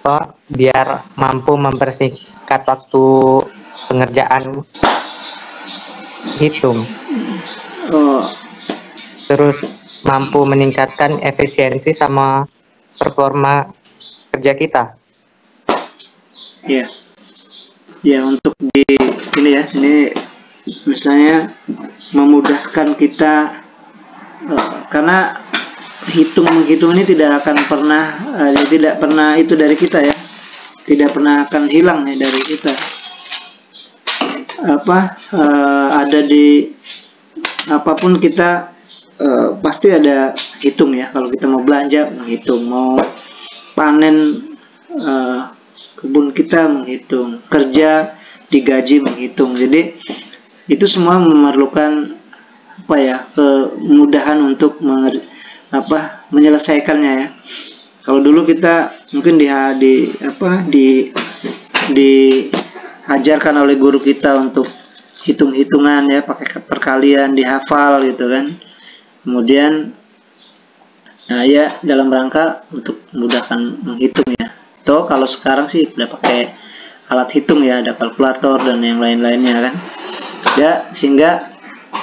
So, biar mampu mempersingkat waktu pengerjaan hitung. Oh. Terus mampu meningkatkan efisiensi sama performa kerja kita. Iya. Ya untuk di ini ya, ini misalnya memudahkan kita uh, karena hitung menghitung ini tidak akan pernah uh, tidak pernah itu dari kita ya. Tidak pernah akan hilang ya dari kita. Apa uh, ada di apa pun kita pasti ada hitung ya. Kalau kita mau belanja menghitung. Mau panen kebun kita menghitung. Kerja digaji menghitung. Jadi itu semua memerlukan apa ya kemudahan untuk menger, apa menyelesaikannya ya. Kalau dulu kita mungkin di, di apa di diajarkan oleh guru kita untuk hitung-hitungan ya pakai perkalian dihafal gitu kan. Kemudian nah ya dalam rangka untuk memudahkan menghitung ya. Toh kalau sekarang sih udah pakai alat hitung ya ada kalkulator dan yang lain-lainnya kan. Ya sehingga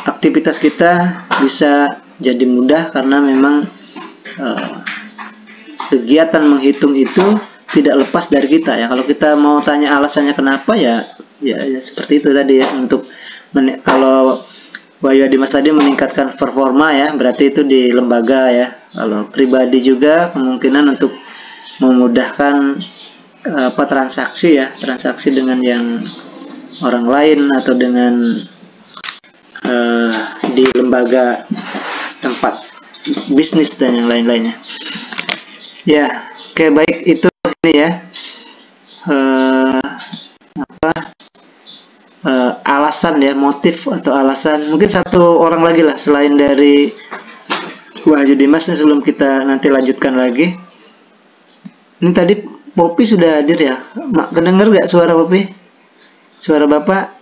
aktivitas kita bisa jadi mudah karena memang uh, kegiatan menghitung itu tidak lepas dari kita ya. Kalau kita mau tanya alasannya kenapa ya ya, ya seperti itu tadi ya. Untuk kalau Wahyu Adimas tadi meningkatkan performa ya berarti itu di lembaga ya. Kalau pribadi juga kemungkinan untuk memudahkan eh, apa transaksi ya transaksi dengan yang orang lain atau dengan uh, di lembaga tempat bisnis dan yang lain-lainnya. Ya, oke okay, baik itu ini ya uh, apa uh, alasan ya motif atau alasan mungkin satu orang lagi lah selain dari Wahyu Dimas sebelum kita nanti lanjutkan lagi. Ini tadi Popi sudah hadir ya. Mak kedenger gak suara Popi? Suara Bapak?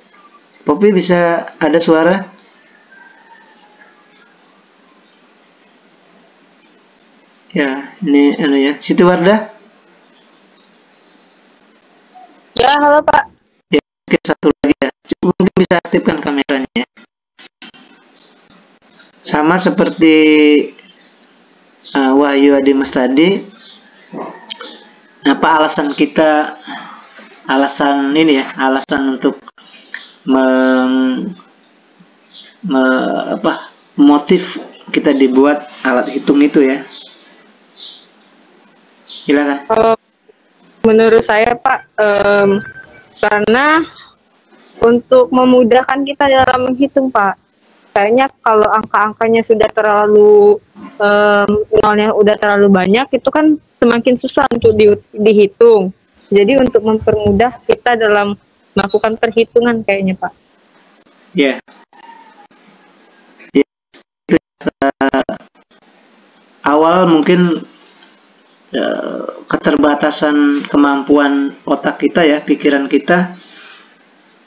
Popi bisa ada suara? Ya, ini anu ya. Siti Wardah? Ya, halo Pak. Ya, oke satu lagi ya. Mungkin bisa aktifkan kameranya ya. Sama seperti uh, Wahyu Adimas tadi, apa alasan kita, alasan ini ya, alasan untuk meng, me, apa, motif kita dibuat alat hitung itu ya. Silakan. Kalau menurut saya Pak, em, karena untuk memudahkan kita dalam menghitung Pak, kayaknya kalau angka-angkanya sudah terlalu em, nolnya udah terlalu banyak, itu kan semakin susah untuk di- dihitung. Jadi untuk mempermudah kita dalam melakukan perhitungan kayaknya Pak. Ya. Ya, itu, eh, awal mungkin eh, keterbatasan kemampuan otak kita ya, pikiran kita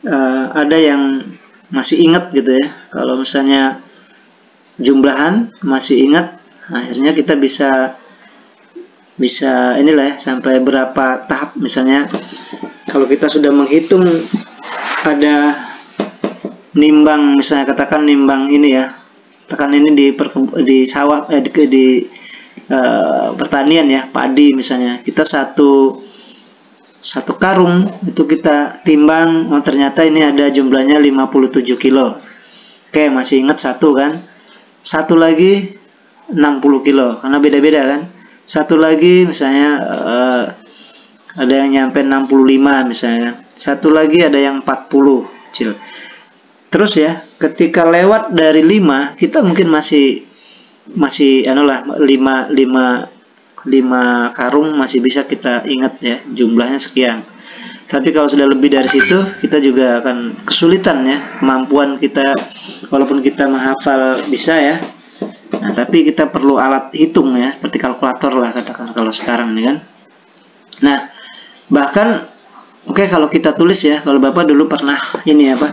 eh, ada yang masih ingat gitu ya. Kalau misalnya jumlahan masih ingat, akhirnya kita bisa bisa inilah ya sampai berapa tahap. Misalnya kalau kita sudah menghitung ada nimbang misalnya katakan nimbang ini ya katakan ini di di sawah eh, di, di eh, pertanian ya padi misalnya kita satu satu karung itu kita timbang oh ternyata ini ada jumlahnya 57 kilo. Oke masih ingat satu kan satu lagi 60 kilo karena beda-beda kan. Satu lagi misalnya eh, ada yang nyampe 65 misalnya. Satu lagi ada yang 40 kecil. Terus ya ketika lewat dari 5 kita mungkin masih masih anu lah 5 5 5 karung masih bisa kita ingat ya jumlahnya sekian tapi kalau sudah lebih dari situ kita juga akan kesulitan ya kemampuan kita walaupun kita menghafal bisa ya. Nah tapi kita perlu alat hitung ya seperti kalkulator lah katakan kalau sekarang nih kan. Nah bahkan oke kalau kita tulis ya kalau bapak dulu pernah ini apa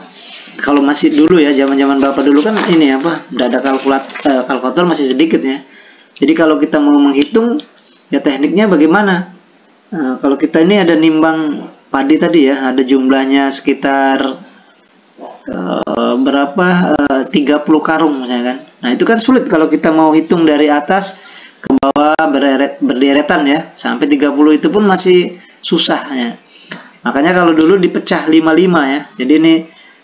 kalau masih dulu ya zaman zaman bapak dulu kan ini apa udah ada kalkulat eh, kalkulator masih sedikit ya. Jadi kalau kita mau menghitung ya tekniknya bagaimana? Nah, kalau kita ini ada nimbang padi tadi ya ada jumlahnya sekitar eh, berapa? Eh, 30 karung misalnya kan. Nah itu kan sulit kalau kita mau hitung dari atas ke bawah berderet, berderetan ya. Sampai 30 itu pun masih susah ya makanya kalau dulu dipecah 55 ya. Jadi ini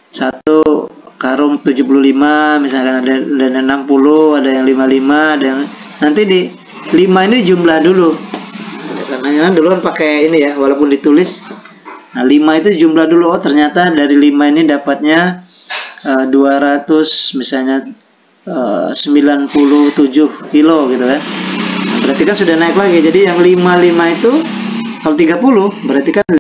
satu karung 75 misalkan ada ada yang 60 ada yang 55 ada yang nanti di 5 ini jumlah dulu. Karena dulu kan pakai ini ya walaupun ditulis nah 5 itu jumlah dulu. Oh ternyata dari 5 ini dapatnya eh, 200 misalnya eh, 97 kilo gitu kan. Nah, berarti kan sudah naik lagi. Jadi yang 55 itu kalau 30 berarti kan 5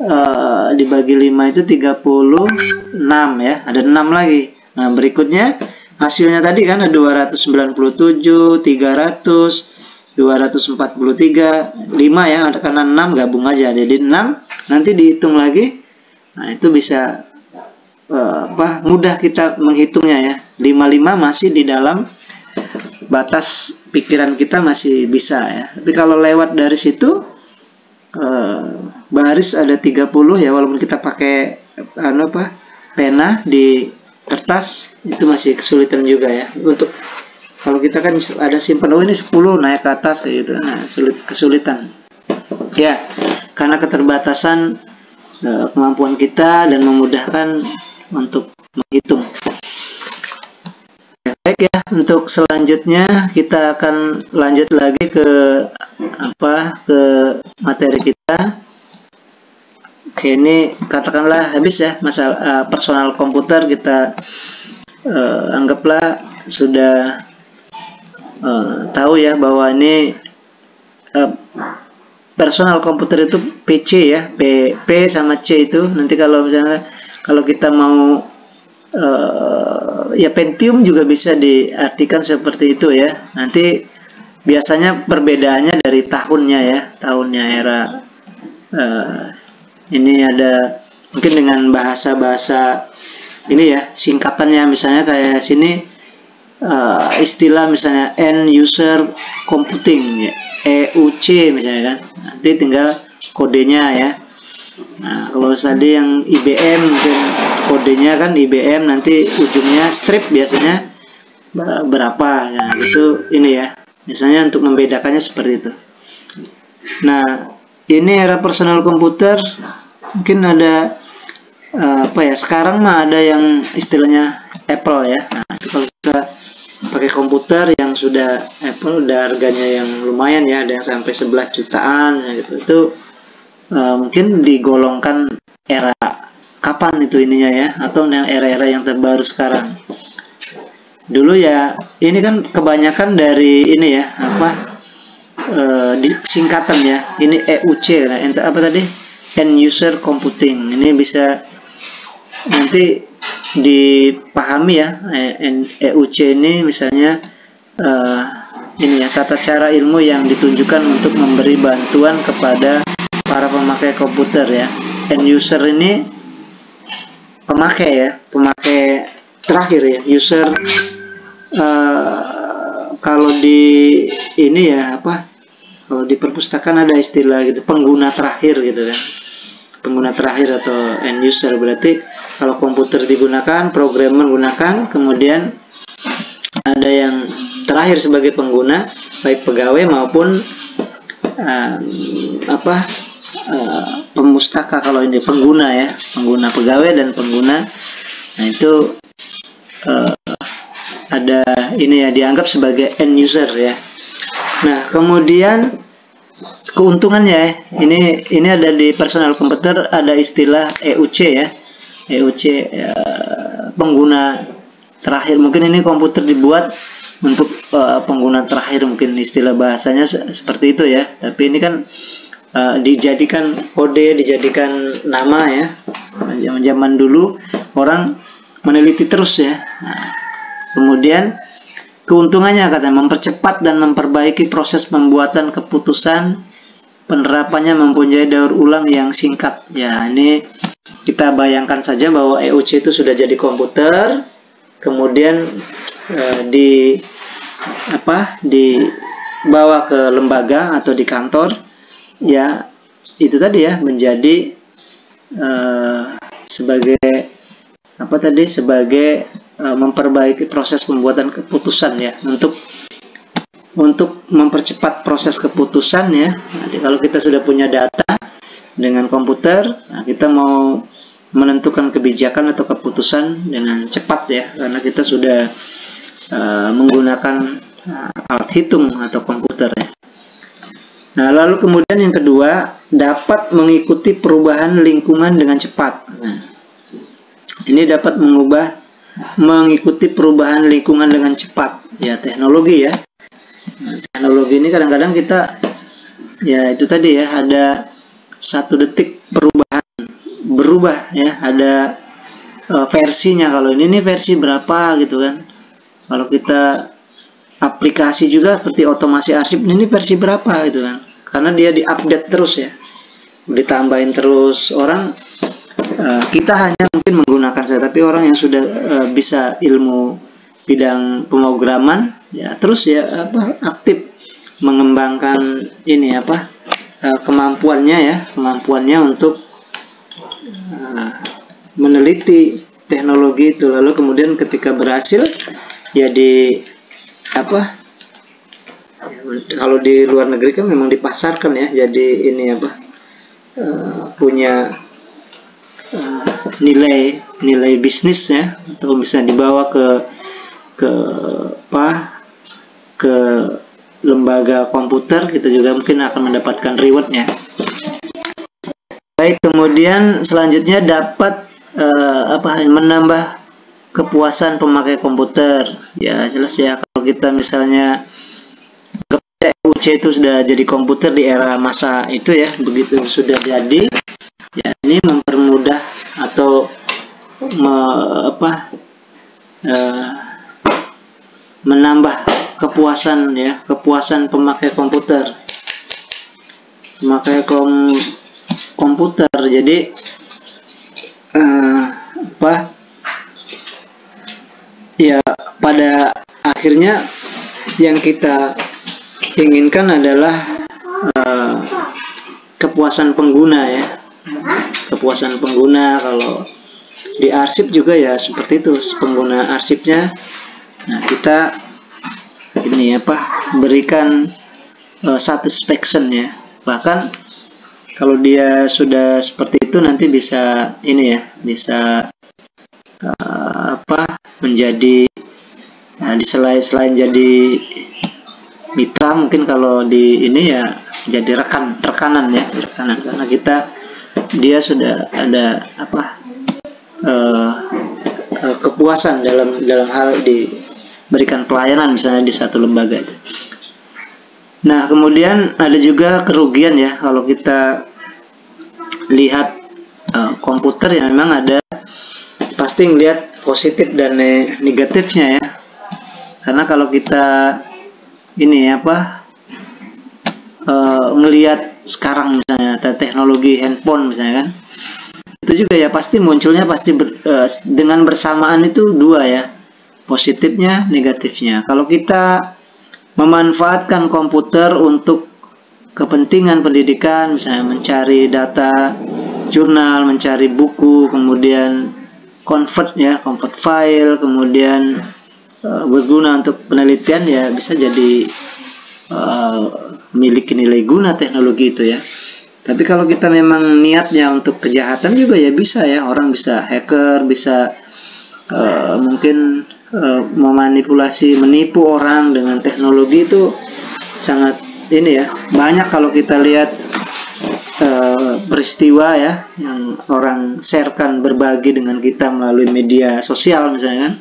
eh, dibagi 5 itu 36 ya. Ada 6 lagi. Nah berikutnya hasilnya tadi kan ada 297 300 243 5 ya karena 6 gabung aja. Jadi 6 nanti dihitung lagi. Nah itu bisa eh, apa mudah kita menghitungnya ya. 55 masih di dalam batas pikiran kita masih bisa ya. Tapi kalau lewat dari situ eh, baris ada 30 ya walaupun kita pakai anu apa pena di kertas itu masih kesulitan juga ya. Untuk kalau kita kan ada simpan oh ini 10 naik ke atas kayak gitu. Nah sulit kesulitan. Ya karena keterbatasan eh, kemampuan kita dan memudahkan untuk menghitung. Ya, baik ya untuk selanjutnya kita akan lanjut lagi ke apa ke materi kita. Oke ini katakanlah habis ya masalah eh, personal komputer kita eh, anggaplah sudah eh, tahu ya bahwa ini eh, personal komputer itu PC ya P, P sama C itu nanti kalau misalnya kalau kita mau eh, ya Pentium juga bisa diartikan seperti itu ya. Nanti biasanya perbedaannya dari tahunnya ya, tahunnya era uh, ini ada mungkin dengan bahasa-bahasa ini ya singkatannya misalnya kayak sini uh, istilah misalnya end user computing ya, EUC misalnya kan. Nanti tinggal kodenya ya. Nah kalau tadi yang IBM mungkin kodenya kan IBM nanti ujungnya strip biasanya berapa. Ya itu ini ya. Misalnya untuk membedakannya seperti itu. Nah ini era personal komputer mungkin ada uh, apa ya sekarang mah ada yang istilahnya Apple ya. Nah itu kalau kita pakai komputer yang sudah Apple udah harganya yang lumayan ya ada yang sampai 11 jutaan gitu. Itu uh, mungkin digolongkan era kapan itu ininya ya atau yang era-era yang terbaru sekarang. Dulu ya ini kan kebanyakan dari ini ya apa uh, di, singkatan ya ini EUC nah, apa tadi? End user computing. Ini bisa nanti dipahami ya EUC ini misalnya uh, ini ya tata cara ilmu yang ditunjukkan untuk memberi bantuan kepada para pemakai komputer ya. End user ini pemakai ya pemakai terakhir ya user uh, kalau di ini ya apa kalau di perpustakaan ada istilah gitu pengguna terakhir gitu kan. Pengguna terakhir atau end user berarti kalau komputer digunakan program menggunakan kemudian ada yang terakhir sebagai pengguna baik pegawai maupun uh, apa uh, pemustaka kalau ini pengguna ya pengguna pegawai dan pengguna. Nah itu uh, ada ini ya dianggap sebagai end user ya. Nah kemudian keuntungannya ya, ini ini ada di personal komputer ada istilah EUC ya EUC ya, pengguna terakhir. Mungkin ini komputer dibuat untuk uh, pengguna terakhir mungkin istilah bahasanya se seperti itu ya. Tapi ini kan uh, dijadikan kode dijadikan nama ya. Zaman zaman dulu orang meneliti terus ya. Nah, kemudian keuntungannya katanya mempercepat dan memperbaiki proses pembuatan keputusan penerapannya mempunyai daur ulang yang singkat. Ya ini kita bayangkan saja bahwa EUC itu sudah jadi komputer kemudian uh, di apa dibawa ke lembaga atau di kantor ya itu tadi ya menjadi uh, sebagai apa tadi sebagai uh, memperbaiki proses pembuatan keputusan ya untuk untuk mempercepat proses keputusan ya jadi kalau kita sudah punya data dengan komputer nah kita mau menentukan kebijakan atau keputusan dengan cepat ya karena kita sudah uh, menggunakan uh, alat hitung atau komputer ya Nah, lalu kemudian yang kedua, dapat mengikuti perubahan lingkungan dengan cepat. Nah, ini dapat mengubah mengikuti perubahan lingkungan dengan cepat. Ya, teknologi ya. Teknologi ini kadang-kadang kita ya itu tadi ya ada satu detik perubahan berubah ya ada uh, versinya. Kalau ini ini versi berapa gitu kan. Kalau kita aplikasi juga seperti otomasi arsip ini versi berapa gitu kan. Karena dia diupdate terus ya. Ditambahin terus. Orang uh, kita hanya mungkin menggunakan saya tapi orang yang sudah uh, bisa ilmu bidang pemrograman ya terus ya apa aktif mengembangkan ini apa uh, kemampuannya ya kemampuannya untuk uh, meneliti teknologi itu. Lalu kemudian ketika berhasil ya di apa kalau di luar negeri kan memang dipasarkan ya jadi ini apa uh, punya nilai nilai bisnis ya atau bisa dibawa ke ke apa? Ke lembaga komputer kita juga mungkin akan mendapatkan rewardnya. Baik kemudian selanjutnya dapat uh, apa menambah kepuasan pemakai komputer. Ya jelas ya kalau kita misalnya UC itu sudah jadi komputer di era masa itu ya begitu sudah jadi ya ini mempermudah atau me, apa uh, kepuasan ya kepuasan pemakai komputer. Pemakai kom komputer. Jadi uh, apa? Ya pada akhirnya yang kita inginkan adalah uh, kepuasan pengguna ya. Kepuasan pengguna kalau di arsip juga ya seperti itu. Pengguna arsipnya nah kita ini apa berikan uh, satisfaction ya. Bahkan kalau dia sudah seperti itu nanti bisa ini ya bisa uh, apa menjadi nah, di selain selain jadi mitra mungkin kalau di ini ya jadi rekan rekanan ya rekanan. Karena kita dia sudah ada apa uh, uh, kepuasan dalam dalam hal diberikan pelayanan misalnya di satu lembaga itu. Nah kemudian ada juga kerugian ya kalau kita lihat uh, komputer yang memang ada pasti ngelihat positif dan negatifnya ya karena kalau kita ini apa uh, ngelihat sekarang misalnya teknologi handphone misalnya kan itu juga ya pasti munculnya pasti ber, uh, dengan bersamaan itu dua ya positifnya negatifnya. Kalau kita memanfaatkan komputer untuk kepentingan pendidikan misalnya mencari data jurnal mencari buku kemudian convert ya convert file kemudian uh, berguna untuk penelitian ya bisa jadi uh, memiliki nilai guna teknologi itu ya. Tapi kalau kita memang niatnya untuk kejahatan juga ya bisa ya. Orang bisa hacker bisa uh, mungkin uh, memanipulasi menipu orang dengan teknologi itu sangat ini ya banyak kalau kita lihat uh, peristiwa ya yang orang sharekan berbagi dengan kita melalui media sosial misalnya kan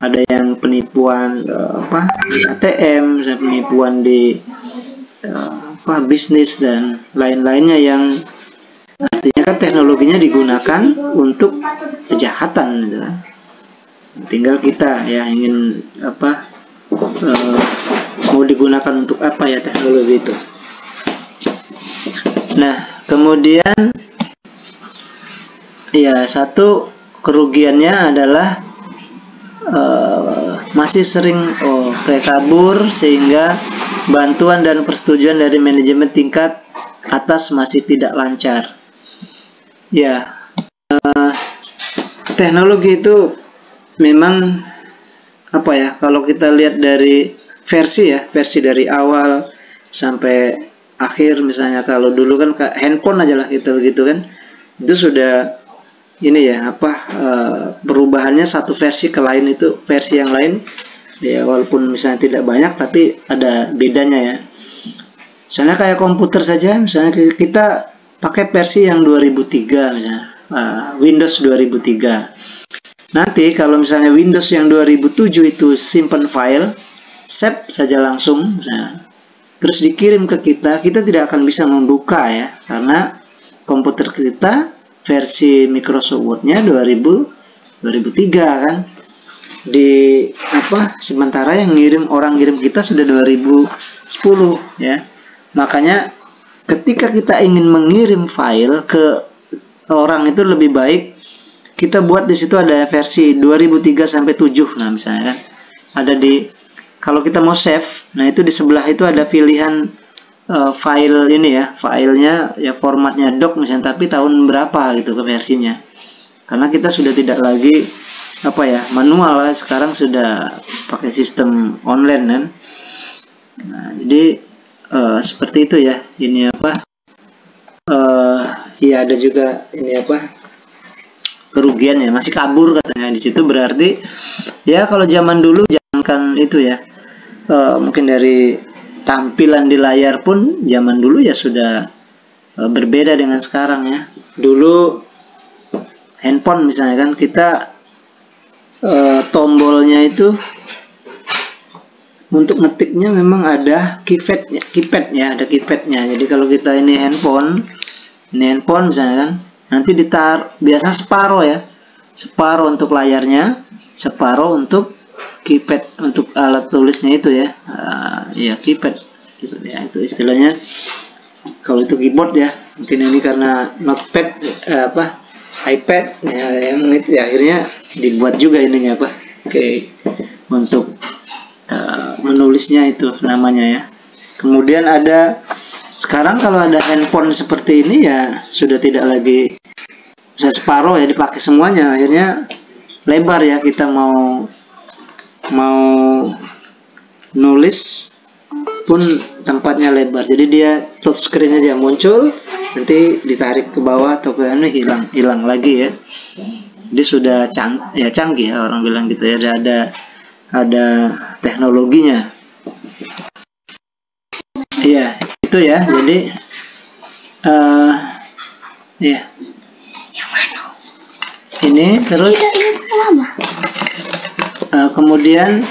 ada yang penipuan uh, apa ATM misalnya penipuan di uh, apa bisnis dan lain-lainnya yang artinya kan teknologinya digunakan untuk kejahatan gitu kan. Tinggal kita ya ingin apa uh, mau digunakan untuk apa ya teknologi itu nah kemudian ya satu kerugiannya adalah uh, masih sering oh kayak kabur sehingga bantuan dan persetujuan dari manajemen tingkat atas masih tidak lancar. Ya, uh, teknologi itu memang apa ya? Kalau kita lihat dari versi ya, versi dari awal sampai akhir misalnya kalau dulu kan handphone aja lah gitu gitu kan itu sudah ini ya apa uh, perubahannya satu versi ke lain itu versi yang lain ya walaupun misalnya tidak banyak tapi ada bedanya ya misalnya kayak komputer saja misalnya kita pakai versi yang 2003 misalnya uh, Windows 2003 nanti kalau misalnya Windows yang 2007 itu simpan file save saja langsung misalnya terus dikirim ke kita kita tidak akan bisa membuka ya karena komputer kita versi Microsoft Word-nya 2000 2003 kan. Di apa sementara yang ngirim orang ngirim kita sudah 2010 ya. Makanya ketika kita ingin mengirim file ke orang itu lebih baik kita buat di situ ada versi 2003 sampai 7 nah misalnya kan. Ada di kalau kita mau save nah itu di sebelah itu ada pilihan uh, file ini ya filenya ya formatnya doc misalnya tapi tahun berapa gitu ke versinya. Karena kita sudah tidak lagi apa ya manual lah sekarang sudah pakai sistem online kan. Nah, jadi uh, seperti itu ya ini apa uh, ya ada juga ini apa kerugian ya masih kabur katanya. Di situ berarti ya kalau zaman dulu jangankan itu ya uh, mungkin dari tampilan di layar pun zaman dulu ya sudah uh, berbeda dengan sekarang ya. Dulu handphone misalnya kan kita uh, tombolnya itu untuk ngetiknya memang ada keypadnya keypadnya ada keypadnya. Jadi kalau kita ini handphone ini handphone misalnya kan nanti ditar biasa separuh ya. Separuh untuk layarnya separuh untuk keypad untuk alat tulisnya itu ya. Uh, ya keypad. Gitu ya itu istilahnya. Kalau itu keyboard ya mungkin ini karena notepad eh, apa iPad ya yang itu ya akhirnya dibuat juga ininya apa oke untuk uh, menulisnya itu namanya ya. Kemudian ada sekarang kalau ada handphone seperti ini ya sudah tidak lagi saya separuh ya dipakai semuanya. Akhirnya lebar ya kita mau mau nulis pun tempatnya lebar. Jadi dia touchscreen aja muncul nanti ditarik ke bawah atau ke anu hilang hilang lagi ya. Dia sudah cang ya canggih ya orang bilang gitu ya. Ada ada ada teknologinya. Iya itu ya. Jadi uh, ya ini terus? Uh, kemudian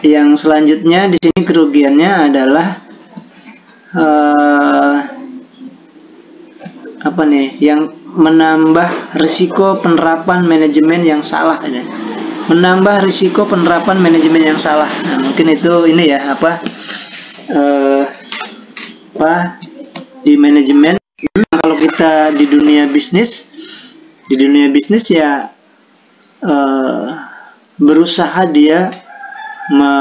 yang selanjutnya di sini kerugiannya adalah uh, apa nih yang menambah risiko penerapan manajemen yang salah ya menambah risiko penerapan manajemen yang salah. Nah, mungkin itu ini ya apa uh, apa di manajemen kalau kita di dunia bisnis di dunia bisnis ya uh, berusaha dia me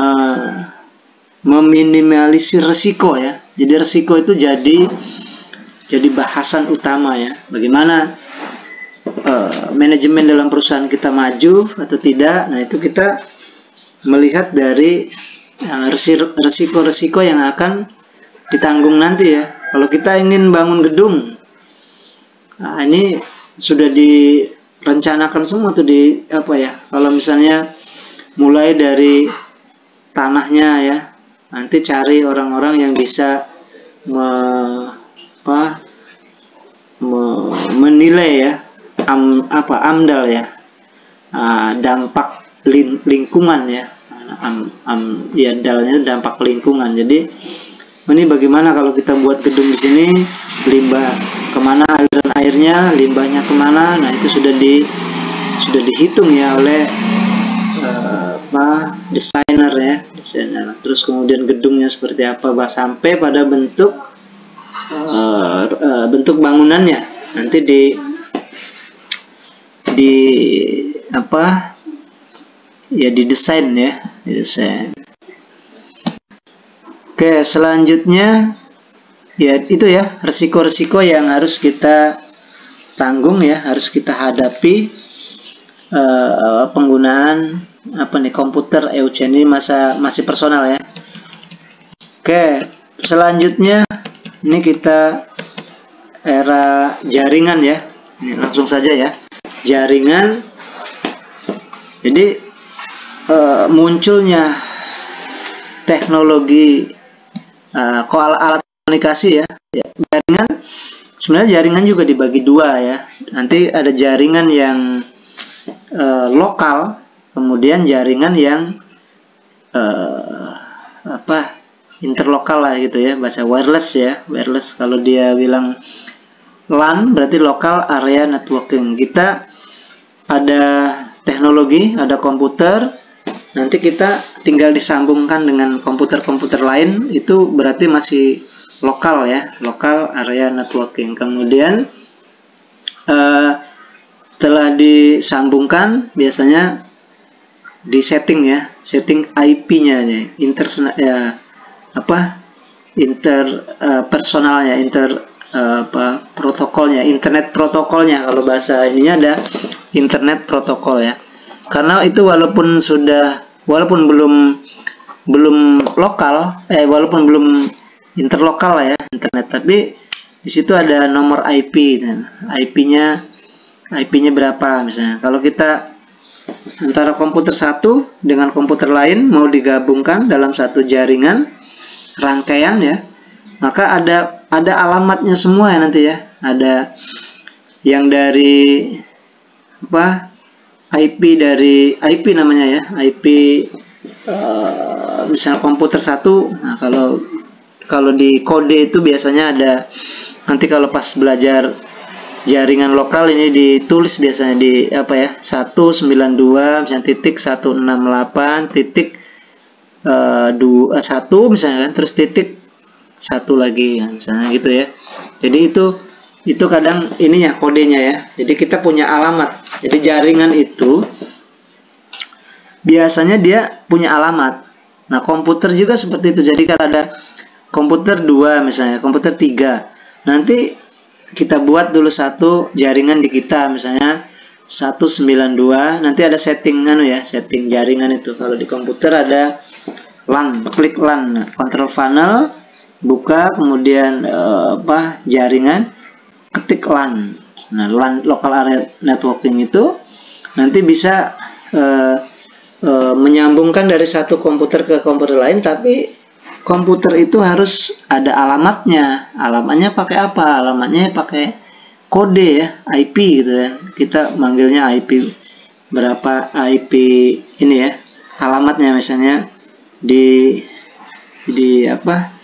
meminimalisir resiko ya jadi resiko itu jadi jadi bahasan utama ya bagaimana uh, manajemen dalam perusahaan kita maju atau tidak nah itu kita melihat dari uh, resiko-resiko yang akan ditanggung nanti ya. Kalau kita ingin bangun gedung, nah ini sudah direncanakan semua tuh di apa ya? Kalau misalnya mulai dari tanahnya ya, nanti cari orang-orang yang bisa me, apa, me, menilai ya, am, apa amdal ya, uh, dampak ling, lingkungan ya, am, am, ya dalnya dampak lingkungan. Jadi ini bagaimana kalau kita buat gedung di sini? Limbah ke mana? Aliran airnya limbahnya ke mana? Nah itu sudah di sudah dihitung ya oleh uh, apa desainer ya desainer. Terus kemudian gedungnya seperti apa? Bah sampai pada bentuk uh, uh, bentuk bangunannya. Nanti di di apa ya didesain ya didesain Oke, selanjutnya ya itu ya resiko-resiko yang harus kita tanggung ya, harus kita hadapi uh, penggunaan apa nih komputer Eugen ini masa masih personal ya. Oke, selanjutnya ini kita era jaringan ya. Ini langsung saja ya. Jaringan. Jadi uh, munculnya teknologi uh, alat komunikasi ya, ya jaringan sebenarnya jaringan juga dibagi dua ya. Nanti ada jaringan yang uh, lokal kemudian jaringan yang uh, apa interlokal lah gitu ya bahasa wireless ya. Wireless kalau dia bilang LAN berarti local area networking. Kita ada teknologi ada komputer nanti kita tinggal disambungkan dengan komputer-komputer lain. Itu berarti masih lokal ya lokal area networking. Kemudian uh, setelah disambungkan biasanya di setting ya setting IP-nya ya inter ya apa inter uh, personalnya inter uh, apa protokolnya internet protokolnya. Kalau bahasa ininya ada internet protokol ya karena itu walaupun sudah walaupun belum belum lokal eh walaupun belum interlokal ya internet. Tapi di situ ada nomor IP dan IP-nya IP-nya berapa misalnya. Kalau kita antara komputer satu dengan komputer lain mau digabungkan dalam satu jaringan rangkaian ya maka ada ada alamatnya semua ya nanti ya. Ada yang dari apa IP dari IP namanya ya IP uh, eh, misalnya komputer satu. Nah kalau kalau di kode itu biasanya ada nanti kalau pas belajar jaringan lokal ini ditulis biasanya di apa ya 192 misalnya titik 168 titik uh, dua uh, satu misalnya kan terus titik satu lagi misalnya gitu ya. Jadi itu itu kadang ininya kodenya ya. Jadi kita punya alamat jadi jaringan itu biasanya dia punya alamat. Nah komputer juga seperti itu. Jadi kalau ada komputer dua misalnya komputer tiga nanti kita buat dulu satu jaringan di kita misalnya 192 nanti ada setting anu ya setting jaringan itu. Kalau di komputer ada LAN klik LAN. Control funnel buka kemudian uh, apa jaringan ketik LAN nah LAN local area networking itu nanti bisa uh, uh, menyambungkan dari satu komputer ke komputer lain tapi komputer itu harus ada alamatnya. Alamatnya pakai apa? Alamatnya pakai kode ya, IP gitu kan. Kita manggilnya IP berapa IP ini ya. Alamatnya misalnya di di apa?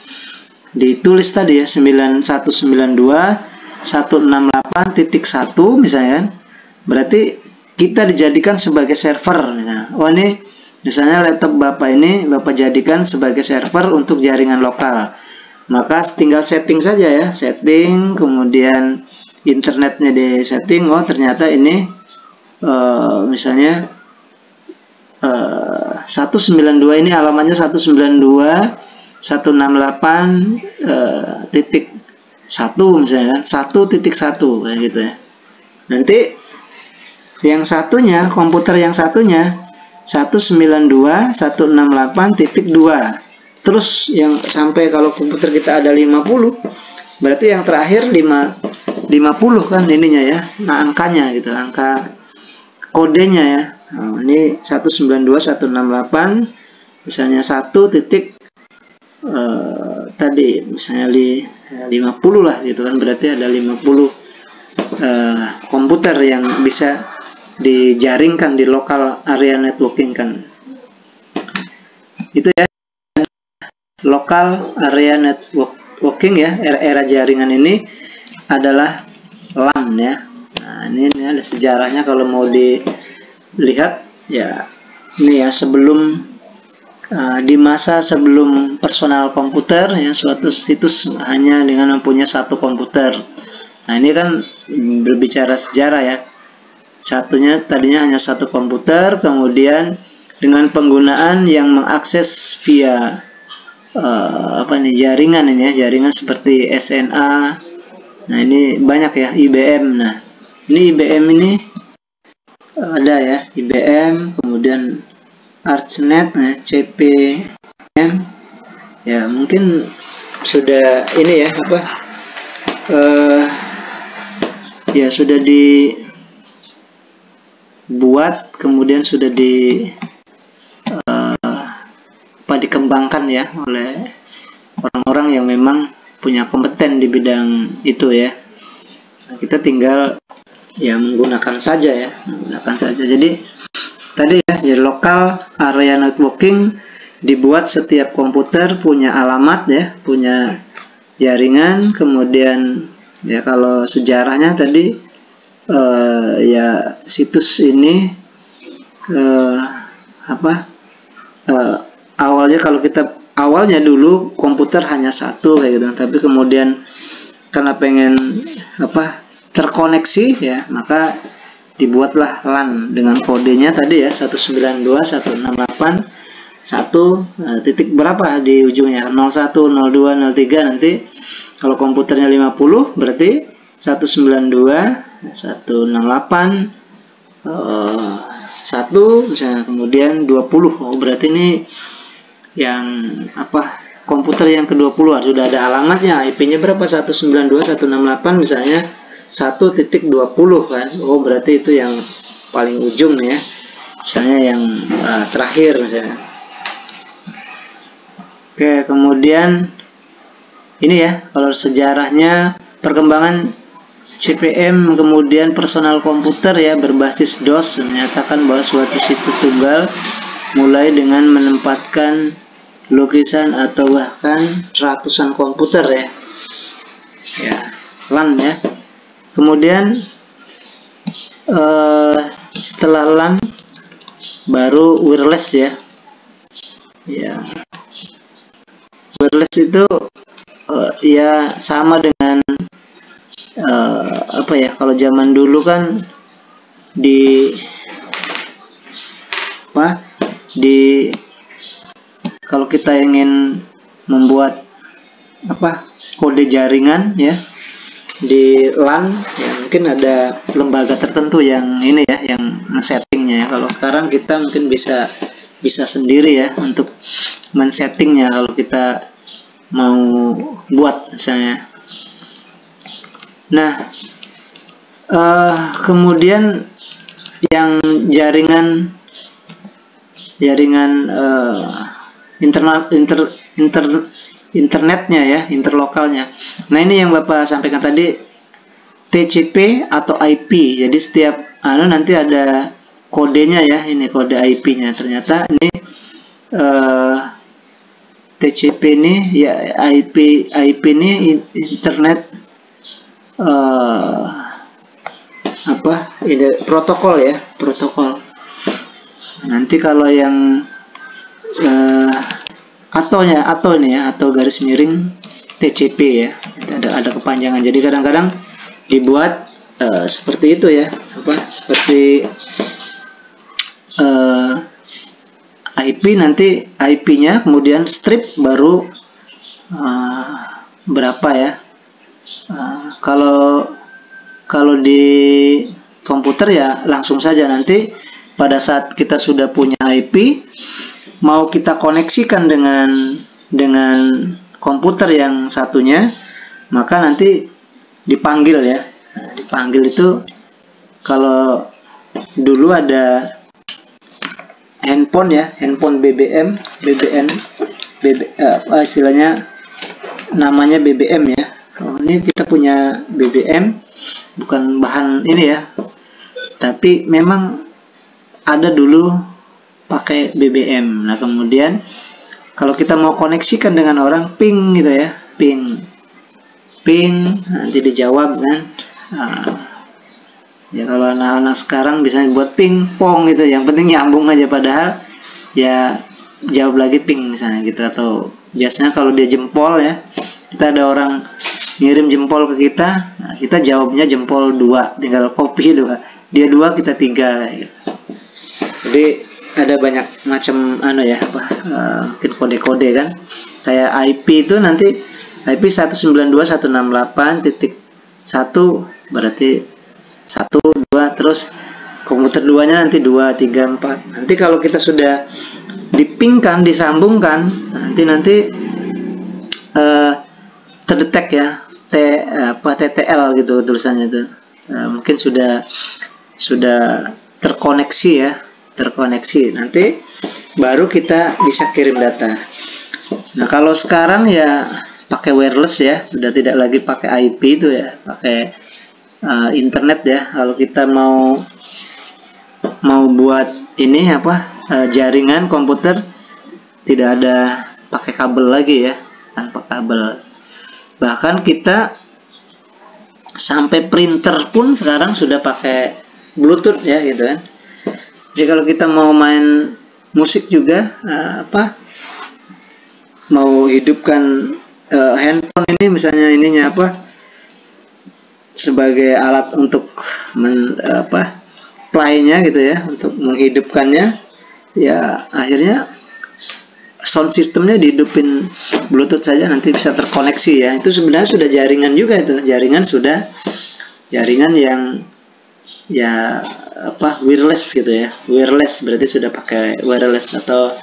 Ditulis tadi ya 9192 168.1 misalnya kan. Berarti kita dijadikan sebagai server misalnya. Oh ini Misalnya laptop Bapak ini Bapak jadikan sebagai server untuk jaringan lokal. Maka tinggal setting saja ya, setting kemudian internetnya di setting. Oh, ternyata ini uh, misalnya uh, 192 ini alamatnya 192 168 uh, titik satu misalnya kan. Satu titik satu kayak gitu ya. Nanti yang satunya komputer yang satunya 192 168.2 terus yang sampai kalau komputer kita ada 50 berarti yang terakhir 5 50 kan ininya ya nah angkanya gitu angka kodenya ya. Nah, ini 192 168 misalnya 1 titik uh, tadi misalnya li, 50 lah gitu kan berarti ada 50 uh, eh, komputer yang bisa dijaringkan di lokal area networking kan. Itu ya lokal area networking ya era, era jaringan ini adalah LAN ya. Nah ini, ini ada sejarahnya kalau mau dilihat ya ini ya sebelum di masa sebelum personal komputer ya suatu situs hanya dengan mempunyai satu komputer nah ini kan berbicara sejarah ya Satunya tadinya hanya satu komputer, kemudian dengan penggunaan yang mengakses via uh, apa nih jaringan ini ya, jaringan seperti SNA. Nah, ini banyak ya IBM. Nah, ini IBM ini ada ya, IBM, kemudian Archnet, nah, CPM. Ya, mungkin sudah ini ya apa? Uh, ya sudah di buat kemudian sudah di uh, apa dikembangkan ya oleh orang-orang yang memang punya kompeten di bidang itu ya kita tinggal ya menggunakan saja ya menggunakan saja jadi tadi ya jadi lokal area networking dibuat setiap komputer punya alamat ya punya jaringan kemudian ya kalau sejarahnya tadi uh, ya situs ini uh, apa uh, awalnya kalau kita awalnya dulu komputer hanya satu kayak gitu. Tapi kemudian karena pengen apa terkoneksi ya maka dibuatlah LAN dengan kodenya tadi ya 192 168 satu titik berapa di ujungnya? 01 02 03 nanti kalau komputernya 50 berarti 192 168 uh, 1 misalnya kemudian 20 oh berarti ini yang apa komputer yang ke-20 sudah ada alamatnya IP-nya berapa? 192.168 misalnya 1.20 kan. Oh berarti itu yang paling ujung ya. Misalnya yang uh, terakhir misalnya. Oke kemudian ini ya kalau sejarahnya perkembangan CPM kemudian personal komputer ya berbasis DOS menyatakan bahwa suatu situs tunggal mulai dengan menempatkan lukisan atau bahkan ratusan komputer ya. Ya LAN ya kemudian uh, setelah LAN baru wireless ya. Ya. Wireless itu uh, ya sama dengan uh, apa ya kalau zaman dulu kan di apa di kalau kita ingin membuat apa kode jaringan ya di LAN ya mungkin ada lembaga tertentu yang ini ya yang men-settingnya ya. Kalau sekarang kita mungkin bisa bisa sendiri ya untuk men-settingnya kalau kita mau buat misalnya. Nah, uh, kemudian yang jaringan jaringan uh, internal inter, inter internetnya ya, interlokalnya. Nah, ini yang Bapak sampaikan tadi TCP atau IP. Jadi setiap anu nanti ada kodenya ya, ini kode IP-nya. Ternyata ini eh, TCP ini ya IP IP ini internet uh, apa? Ini protokol ya, protokol. Nanti kalau yang uh, atau ya atau ini ya atau garis miring TCP ya. Ada ada kepanjangan. Jadi kadang-kadang dibuat uh, seperti itu ya. Apa? Seperti uh, eh, IP nanti IP-nya kemudian strip baru uh, berapa ya. Uh, kalau kalau di komputer ya langsung saja. Nanti pada saat kita sudah punya IP mau kita koneksikan dengan dengan komputer yang satunya maka nanti dipanggil ya. Nah, dipanggil itu kalau dulu ada handphone ya handphone BBM BBM BB, apa istilahnya namanya BBM ya. Oh, ini kita punya BBM bukan bahan ini ya. Tapi memang ada dulu pakai BBM. Nah, kemudian kalau kita mau koneksikan dengan orang ping gitu ya, ping. Ping nanti dijawab kan. Nah, ya kalau anak-anak sekarang bisa buat ping pong gitu, yang penting nyambung aja padahal ya jawab lagi ping misalnya gitu atau biasanya kalau dia jempol ya kita ada orang ngirim jempol ke kita nah kita jawabnya jempol dua tinggal kopi dua dia dua kita tiga gitu. jadi ada banyak macam anu ya apa uh, mungkin kode-kode kan. Kayak IP itu nanti IP 192.168 titik satu berarti satu dua terus komputer duanya nanti dua tiga empat. Nanti kalau kita sudah dipingkan disambungkan nanti nanti uh, terdetek ya T apa TTL gitu tulisannya itu. Uh, mungkin sudah sudah terkoneksi ya terkoneksi. Nanti baru kita bisa kirim data. Nah kalau sekarang ya pakai wireless ya sudah tidak lagi pakai IP itu ya pakai uh, internet ya. Kalau kita mau mau buat ini apa uh, jaringan komputer tidak ada pakai kabel lagi ya tanpa kabel. Bahkan kita sampai printer pun sekarang sudah pakai bluetooth ya gitu kan jadi kalau kita mau main musik juga uh, apa mau hidupkan uh, handphone ini misalnya ininya apa sebagai alat untuk men, apa playnya gitu ya untuk menghidupkannya ya akhirnya sound systemnya dihidupin bluetooth saja nanti bisa terkoneksi ya. Itu sebenarnya sudah jaringan juga itu. Jaringan sudah jaringan yang ya apa wireless gitu ya. Wireless berarti sudah pakai wireless atau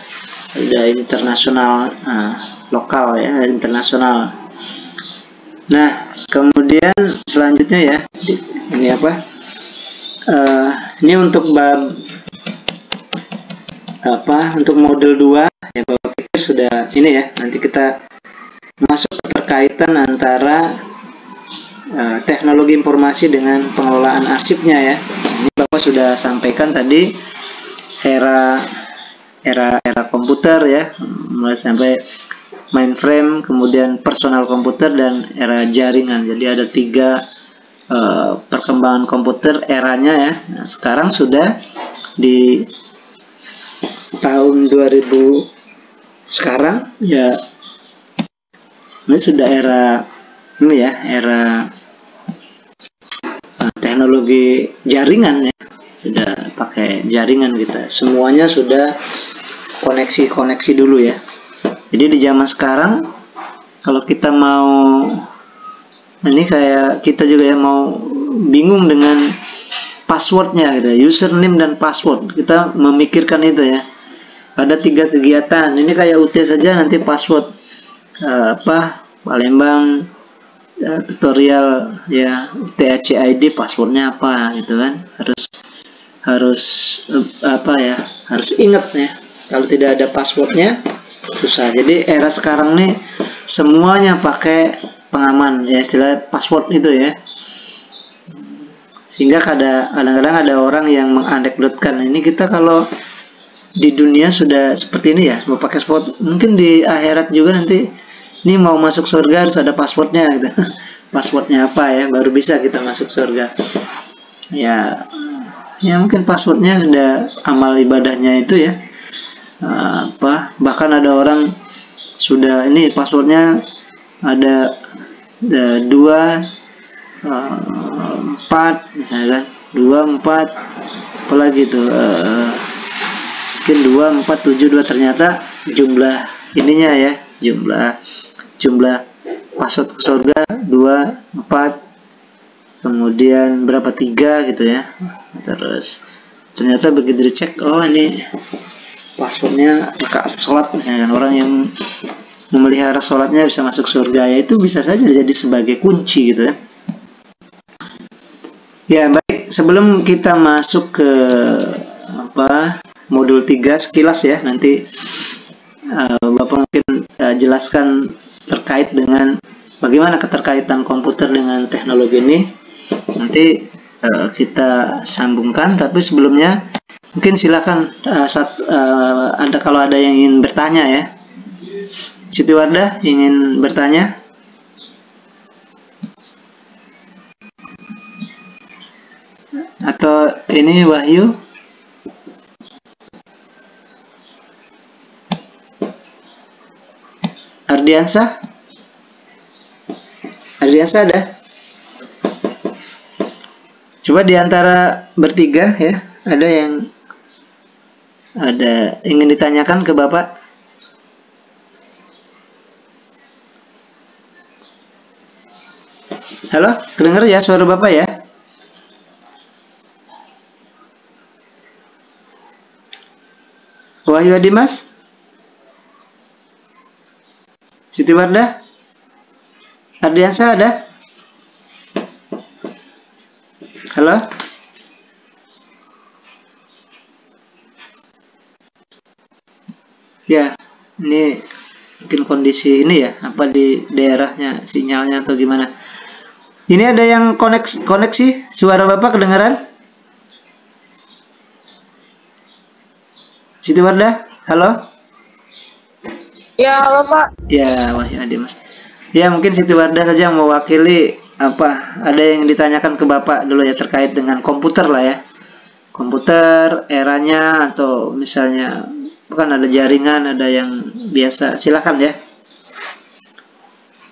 sudah internasional uh, lokal ya internasional. Nah kemudian selanjutnya ya ini apa uh, ini untuk bab apa untuk model 2 ya Bapak pikir sudah ini ya nanti kita masuk keterkaitan antara uh, teknologi informasi dengan pengelolaan arsipnya ya. Ini Bapak sudah sampaikan tadi era era era komputer ya. Mulai sampai mainframe kemudian personal komputer dan era jaringan. Jadi ada tiga uh, perkembangan komputer eranya ya. Nah, sekarang sudah di tahun 2000 sekarang ya ini sudah era ini ya era teknologi jaringan ya. Sudah pakai jaringan kita. Semuanya sudah koneksi-koneksi dulu ya. Jadi di zaman sekarang kalau kita mau ini kayak kita juga ya mau bingung dengan passwordnya gitu ya, username dan password. Kita memikirkan itu ya. Ada tiga kegiatan. Ini kayak UT saja nanti password uh, apa Palembang tutorial ya UTHCID passwordnya apa gitu kan. Harus harus uh, apa ya harus ingat ya. Kalau tidak ada passwordnya susah. Jadi era sekarang nih semuanya pakai pengaman ya istilah password itu ya. Sehingga kadang-kadang ada orang yang mengandekdotkan. Ini kita kalau di dunia sudah seperti ini ya mau pakai spot mungkin di akhirat juga nanti ini mau masuk surga harus ada passwordnya gitu. Passwordnya apa ya? Baru bisa kita masuk surga. Ya ya mungkin passwordnya sudah amal ibadahnya itu ya. Apa bahkan ada orang sudah ini passwordnya ada, ada dua eh, empat misalnya kan. Dua empat apalagi uh, mungkin 2 4 7 2 ternyata jumlah ininya ya jumlah jumlah password ke surga 2 4 kemudian berapa tiga gitu ya. Terus ternyata begitu dicek oh ini passwordnya rakaat sholat misalnya orang yang memelihara sholatnya bisa masuk surga ya itu bisa saja jadi sebagai kunci gitu ya. Ya baik. Sebelum kita masuk ke apa modul 3 sekilas ya nanti uh, Bapak mungkin uh, jelaskan terkait dengan bagaimana keterkaitan komputer dengan teknologi ini. Nanti uh, kita sambungkan tapi sebelumnya mungkin silakan uh, saat, uh, ada kalau ada yang ingin bertanya ya. Siti Wardah ingin bertanya? Atau ini Wahyu Ardiansa? Ardiansa ada? Coba di antara bertiga ya, ada yang ada ingin ditanyakan ke Bapak? Halo, kedengar ya suara Bapak ya? Wahyu Adimas? Siti Wardah? Ardiansa ada? Halo? Ya, ini mungkin kondisi ini ya, apa di daerahnya sinyalnya atau gimana? Ini ada yang koneksi, koneksi suara Bapak kedengaran? Siti Wardah? Halo? Ya, halo Pak. Ya, Wahyu Adi Mas. Ya, mungkin Siti Wardah saja yang mewakili apa? Ada yang ditanyakan ke Bapak dulu ya terkait dengan komputer lah ya. Komputer eranya atau misalnya bukan ada jaringan, ada yang biasa. Silakan ya.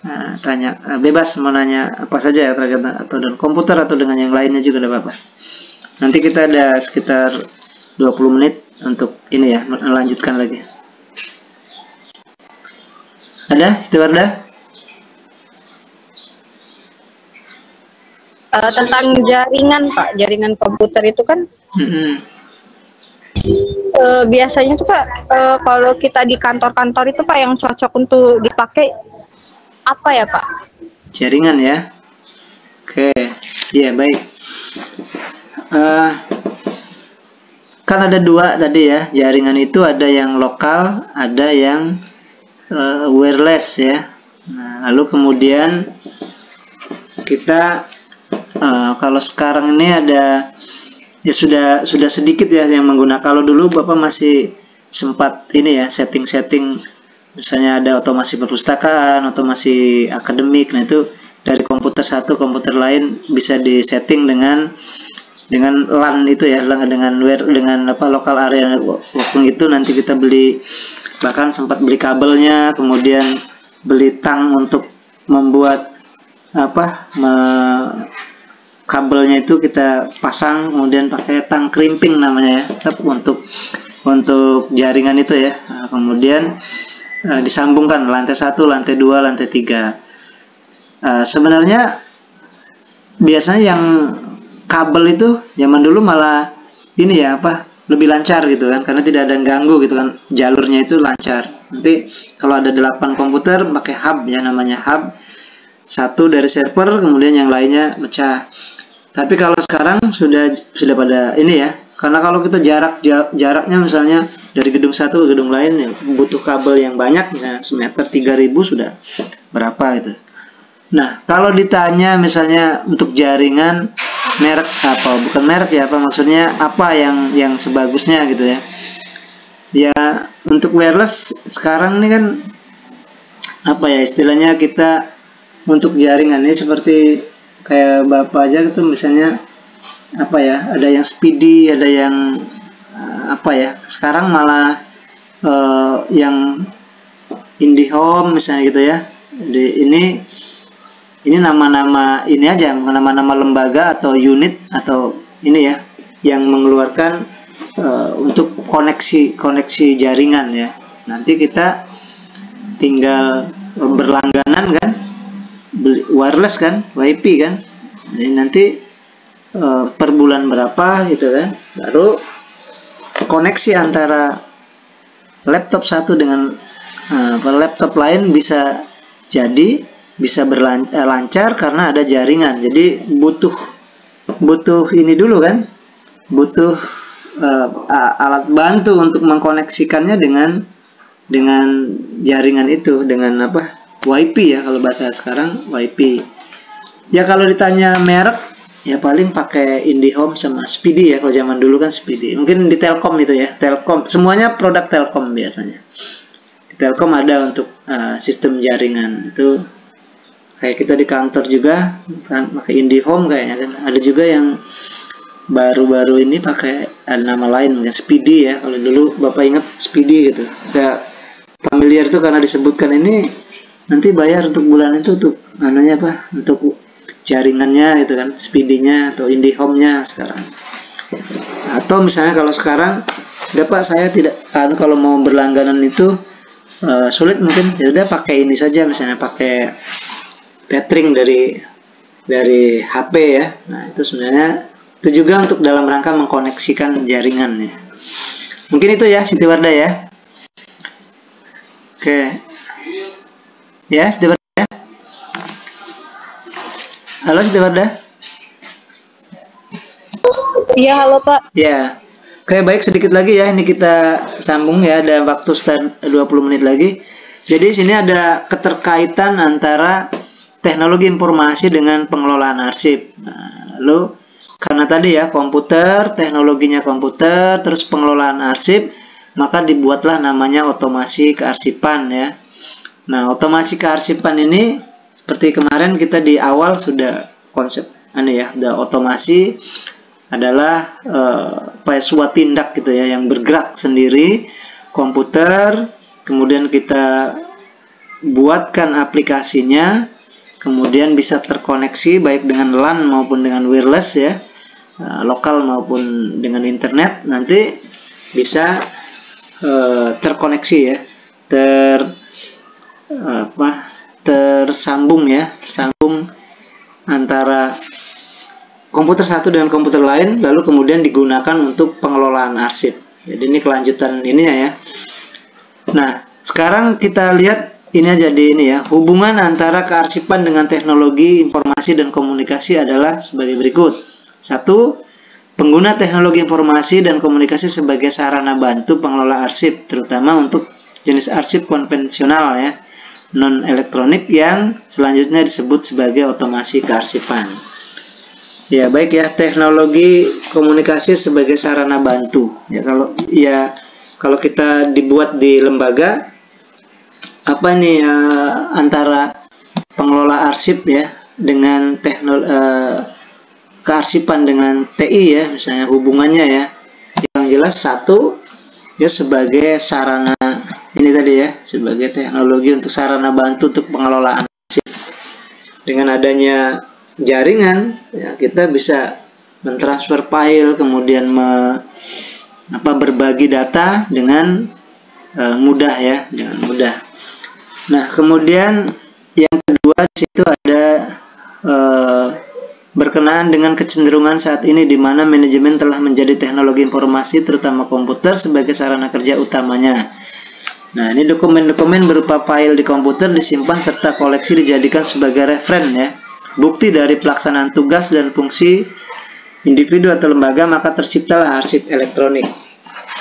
Nah, tanya eh, bebas mau apa saja ya terkait atau dengan komputer atau dengan yang lainnya juga ada Bapak. Nanti kita ada sekitar 20 menit untuk ini ya melanjutkan lagi. Ada, Istiwarda? Uh, tentang jaringan Pak, jaringan komputer itu kan hmm. uh, biasanya tuh Pak, uh, kalau kita di kantor-kantor itu Pak yang cocok untuk dipakai apa ya Pak? Jaringan ya. Oke, ya baik. Uh, kan ada dua tadi ya, jaringan itu ada yang lokal, ada yang uh, wireless ya. Nah, lalu kemudian kita uh, kalau sekarang ini ada ya sudah sudah sedikit ya yang menggunakan. Kalau dulu Bapak masih sempat ini ya setting-setting misalnya ada otomasi perpustakaan, otomasi akademik. Nah, itu dari komputer satu komputer lain bisa disetting dengan dengan LAN itu ya dengan dengan apa lokal area networking itu nanti kita beli bahkan sempat beli kabelnya kemudian beli tang untuk membuat apa me, kabelnya itu kita pasang kemudian pakai tang crimping namanya ya tetap untuk untuk jaringan itu ya. Nah, kemudian uh, disambungkan lantai satu lantai dua lantai tiga. Uh, sebenarnya biasanya yang kabel itu zaman dulu malah ini ya apa lebih lancar gitu kan karena tidak ada yang ganggu gitu kan jalurnya itu lancar. Nanti kalau ada 8 komputer pakai hub ya namanya hub. Satu dari server kemudian yang lainnya pecah. Tapi kalau sekarang sudah sudah pada ini ya karena kalau kita jarak jaraknya misalnya dari gedung satu ke gedung lain ya, butuh kabel yang banyak ya semeter 3000 sudah berapa itu nah kalau ditanya misalnya untuk jaringan merek apa bukan merek ya apa maksudnya apa yang yang sebagusnya gitu ya. Ya untuk wireless sekarang ini kan apa ya istilahnya kita untuk jaringan ini seperti kayak bapak aja gitu misalnya apa ya ada yang speedy ada yang eh, apa ya sekarang malah uh, yang IndiHome misalnya gitu ya. Jadi ini ini nama-nama ini aja nama-nama lembaga atau unit atau ini ya yang mengeluarkan uh, untuk koneksi koneksi jaringan ya. Nanti kita tinggal berlangganan kan wireless kan WiFi kan. Jadi nanti uh, per bulan berapa gitu kan. Baru koneksi antara laptop satu dengan uh, laptop lain bisa jadi bisa berlancar eh, karena ada jaringan. Jadi butuh butuh ini dulu kan, butuh uh, alat bantu untuk mengkoneksikannya dengan dengan jaringan itu dengan apa WiFi ya kalau bahasa sekarang WiFi. Ya kalau ditanya merek ya paling pakai IndiHome sama Speedy ya kalau zaman dulu kan Speedy. Mungkin di Telkom itu ya, Telkom. Semuanya produk Telkom biasanya. Di Telkom ada untuk uh, sistem jaringan itu kayak kita di kantor juga kan pakai IndiHome kayaknya kan. Ada juga yang baru-baru ini pakai ada nama lain mungkin Speedy ya. Kalau dulu bapak ingat Speedy gitu. Saya familiar tuh karena disebutkan ini nanti bayar untuk bulan itu tuh anunya apa untuk jaringannya gitu kan Speedy-nya atau IndiHome-nya sekarang. Atau misalnya kalau sekarang pak saya tidak kan kalau mau berlangganan itu uh, sulit mungkin. Ya udah pakai ini saja misalnya pakai tethering dari dari HP ya. Nah, itu sebenarnya itu juga untuk dalam rangka mengkoneksikan jaringan ya. Mungkin itu ya Siti Warda ya. Oke. Ya, Siti Warda. Ya? Halo Siti Warda. Iya, halo Pak. Ya. Oke, baik sedikit lagi ya. Ini kita sambung ya. Ada waktu start 20 menit lagi. Jadi sini ada keterkaitan antara teknologi informasi dengan pengelolaan arsip. Nah, lalu karena tadi ya komputer, teknologinya komputer, terus pengelolaan arsip, maka dibuatlah namanya otomasi kearsipan ya. Nah, otomasi kearsipan ini seperti kemarin kita di awal sudah konsep aneh ya, udah otomasi adalah uh, suatu tindak gitu ya yang bergerak sendiri komputer kemudian kita buatkan aplikasinya kemudian bisa terkoneksi baik dengan LAN maupun dengan wireless ya uh, lokal maupun dengan internet. Nanti bisa uh, terkoneksi ya ter uh, apa tersambung ya tersambung antara komputer satu dengan komputer lain lalu kemudian digunakan untuk pengelolaan arsip. Jadi ini kelanjutan ininya ya. Nah sekarang kita lihat ini aja di ini ya. Hubungan antara kearsipan dengan teknologi informasi dan komunikasi adalah sebagai berikut. Satu, pengguna teknologi informasi dan komunikasi sebagai sarana bantu pengelola arsip, terutama untuk jenis arsip konvensional ya, non elektronik yang selanjutnya disebut sebagai otomasi kearsipan. Ya, baik ya, teknologi komunikasi sebagai sarana bantu. Ya, kalau ya kalau kita dibuat di lembaga apa nih uh, antara pengelola arsip ya dengan teknologi uh, kearsipan dengan TI ya misalnya hubungannya ya. Yang jelas satu ya sebagai sarana ini tadi ya sebagai teknologi untuk sarana bantu untuk pengelolaan dengan adanya jaringan ya kita bisa mentransfer file kemudian me, apa berbagi data dengan uh, mudah ya dengan mudah nah kemudian yang kedua di situ ada uh, berkenaan dengan kecenderungan saat ini di mana manajemen telah menjadi teknologi informasi terutama komputer sebagai sarana kerja utamanya. Nah, ini dokumen-dokumen berupa file di komputer disimpan serta koleksi dijadikan sebagai referen ya. Bukti dari pelaksanaan tugas dan fungsi individu atau lembaga maka terciptalah arsip elektronik.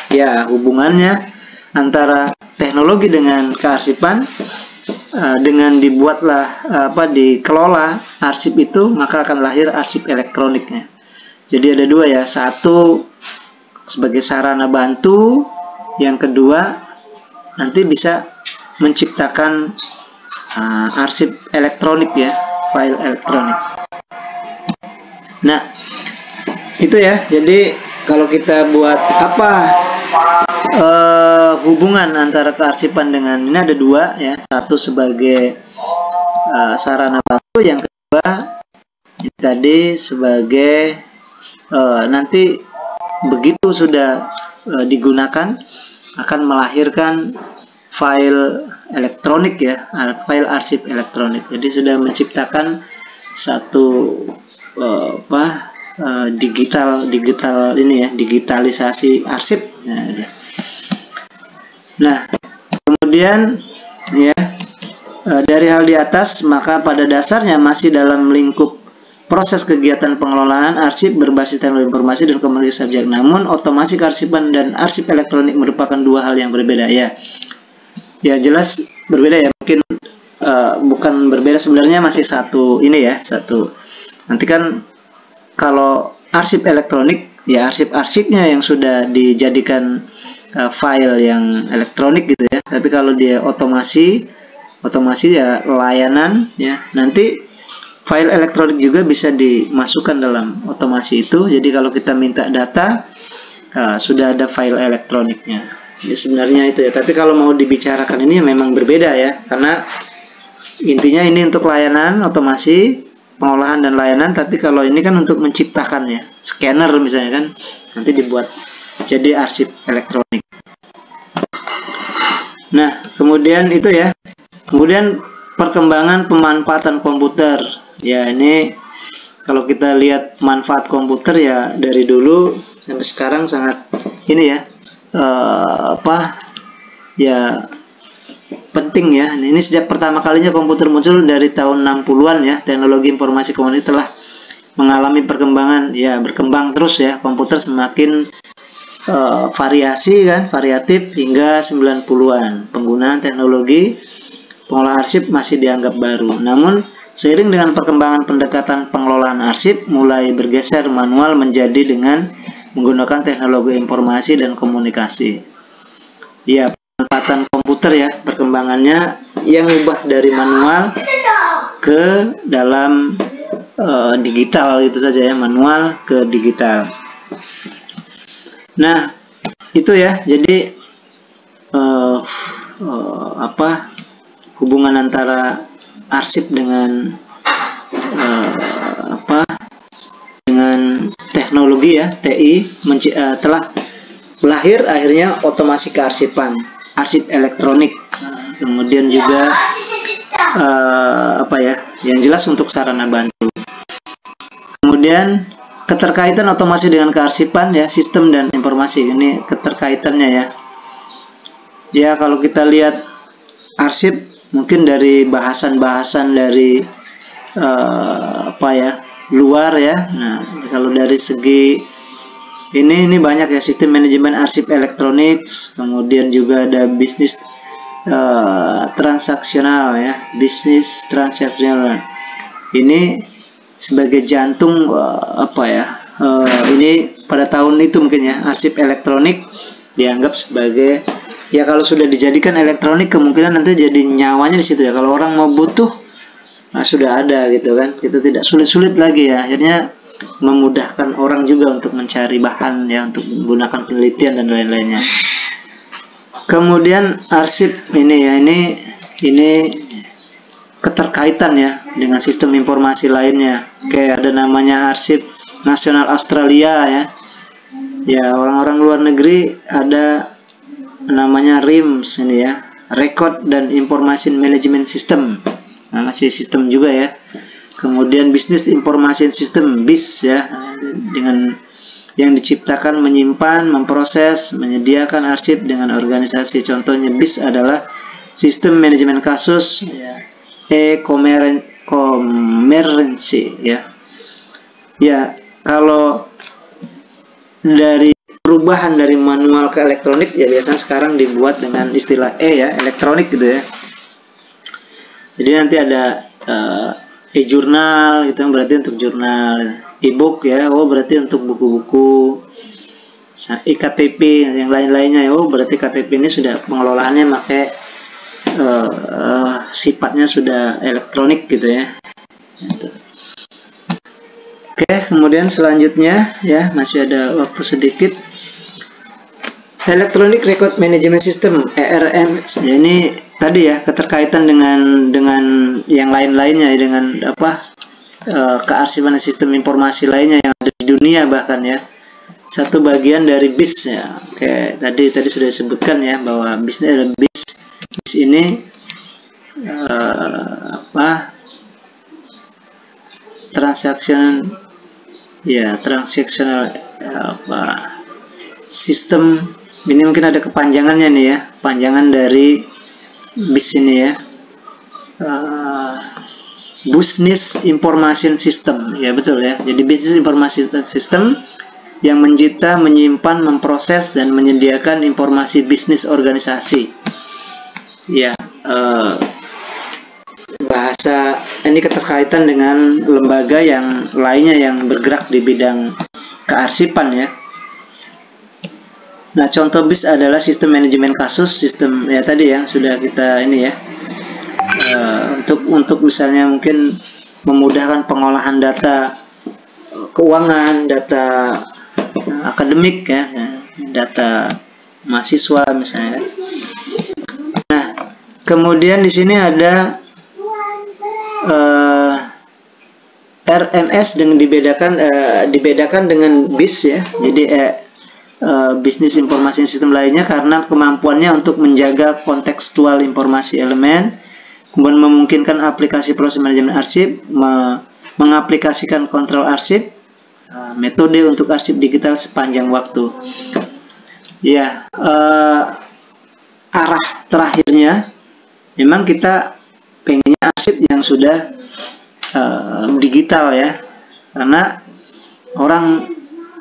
Ya, hubungannya antara teknologi dengan kearsipan Eh, dengan dibuatlah uh, apa dikelola arsip itu maka akan lahir arsip elektroniknya. Jadi ada dua ya, satu sebagai sarana bantu, yang kedua nanti bisa menciptakan uh, arsip elektronik ya, file elektronik. Nah, itu ya. Jadi kalau kita buat apa uh, hubungan antara kearsipan dengan ini ada dua ya. Satu sebagai uh, sarana bantu yang kedua ini tadi sebagai uh, nanti begitu sudah uh, digunakan akan melahirkan file elektronik ya file arsip elektronik. Jadi sudah menciptakan satu uh, apa digital digital ini ya digitalisasi arsip. Ya, ya. Nah, kemudian ya e, dari hal di atas maka pada dasarnya masih dalam lingkup proses kegiatan pengelolaan arsip berbasis teknologi informasi dan komunikasi subjek. Namun otomasi kearsipan dan arsip elektronik merupakan dua hal yang berbeda ya. Ya jelas berbeda ya mungkin uh, bukan berbeda sebenarnya masih satu ini ya satu. Nanti kan kalau arsip elektronik ya arsip-arsipnya yang sudah dijadikan uh, file yang elektronik gitu ya. Tapi kalau dia otomasi otomasi ya layanan ya. Nanti file elektronik juga bisa dimasukkan dalam otomasi itu. Jadi kalau kita minta data uh, sudah ada file elektroniknya. Jadi sebenarnya itu ya. Tapi kalau mau dibicarakan ini memang berbeda ya. Karena intinya ini untuk layanan otomasi pengolahan dan layanan. Tapi kalau ini kan untuk menciptakan ya. Scanner misalnya kan. Nanti dibuat jadi arsip elektronik. Nah, kemudian itu ya. Kemudian perkembangan pemanfaatan komputer. Ya, ini kalau kita lihat manfaat komputer ya dari dulu sampai sekarang sangat ini ya. Uh, apa? Ya penting ya. Ini sejak pertama kalinya komputer muncul dari tahun 60-an ya, teknologi informasi komunikasi telah mengalami perkembangan ya berkembang terus ya komputer semakin uh, variasi kan, variatif hingga 90-an. Penggunaan teknologi pengelola arsip masih dianggap baru. Namun, seiring dengan perkembangan pendekatan pengelolaan arsip mulai bergeser manual menjadi dengan menggunakan teknologi informasi dan komunikasi. Ya, pemanfaatan komputer ya, perkembangannya yang ubah dari manual ke dalam uh, digital gitu saja ya, manual ke digital. Nah, itu ya. Jadi uh, uh, apa hubungan antara arsip dengan uh, apa dengan teknologi ya TI uh, telah lahir akhirnya otomasi kearsipan arsip elektronik uh, kemudian juga uh, apa ya yang jelas untuk sarana bantu kemudian keterkaitan otomasi dengan kearsipan ya sistem dan informasi. Ini keterkaitannya ya. Ya kalau kita lihat arsip mungkin dari bahasan-bahasan dari uh, apa ya luar ya. Nah kalau dari segi ini ini banyak ya sistem manajemen arsip elektronik kemudian juga ada bisnis uh, transaksional ya bisnis transaksional. Ini sebagai jantung uh, apa ya uh, ini pada tahun itu mungkin ya arsip elektronik dianggap sebagai ya kalau sudah dijadikan elektronik kemungkinan nanti jadi nyawanya di situ ya. Kalau orang mau butuh nah, sudah ada gitu kan. Kita tidak sulit-sulit lagi ya. Akhirnya memudahkan orang juga untuk mencari bahan ya untuk menggunakan penelitian dan lain-lainnya. Kemudian arsip ini ya ini ini keterkaitan ya dengan sistem informasi lainnya. Kayak ada namanya arsip nasional Australia ya. Ya orang-orang luar negeri ada namanya RIMS ini ya. Record dan Information Management System. Nah, masih sistem juga ya. Kemudian Business Information System BIS ya. Dengan yang diciptakan menyimpan, memproses, menyediakan arsip dengan organisasi. Contohnya BIS adalah sistem manajemen kasus ya, e-commerce ya. Ya kalau dari perubahan dari manual ke elektronik ya biasanya sekarang dibuat dengan istilah E ya elektronik gitu ya. Jadi nanti ada uh, e-jurnal itu berarti untuk jurnal e-book ya. Oh berarti untuk buku-buku iktp yang lain-lainnya ya. Oh berarti KTP ini sudah pengelolaannya pakai uh, uh, sifatnya sudah elektronik gitu ya. Gitu. Oke, kemudian selanjutnya ya masih ada waktu sedikit. Electronic Record Management System ERM ya, ini tadi ya keterkaitan dengan dengan yang lain-lainnya ya, dengan apa e, kearsipan sistem informasi lainnya yang ada di dunia bahkan ya. Satu bagian dari BIS ya. Kayak tadi tadi sudah disebutkan ya bahwa BIS ini adalah BIS BIS ini e, apa transaction ya transactional apa sistem. Ini mungkin ada kepanjangannya nih ya panjangan dari bis ini ya. Uh, business information system ya betul ya. Jadi business information system yang mencipta, menyimpan, memproses dan menyediakan informasi bisnis organisasi ya uh, bahasa ini keterkaitan dengan lembaga yang lainnya yang bergerak di bidang kearsipan ya Nah, contoh BIS adalah sistem manajemen kasus, sistem ya tadi ya sudah kita ini ya. Uh, untuk untuk misalnya mungkin memudahkan pengolahan data keuangan, data akademik ya, data mahasiswa misalnya. Kemudian di sini ada uh, eh, RMS dengan dibedakan uh, dibedakan dengan BIS ya. Jadi uh, uh, bisnis informasi sistem lainnya karena kemampuannya untuk menjaga kontekstual informasi elemen, kemudian memungkinkan aplikasi proses manajemen arsip, me mengaplikasikan kontrol arsip, uh, metode untuk arsip digital sepanjang waktu. Ya, uh, arah terakhirnya memang kita pengennya arsip yang sudah uh, digital ya, karena orang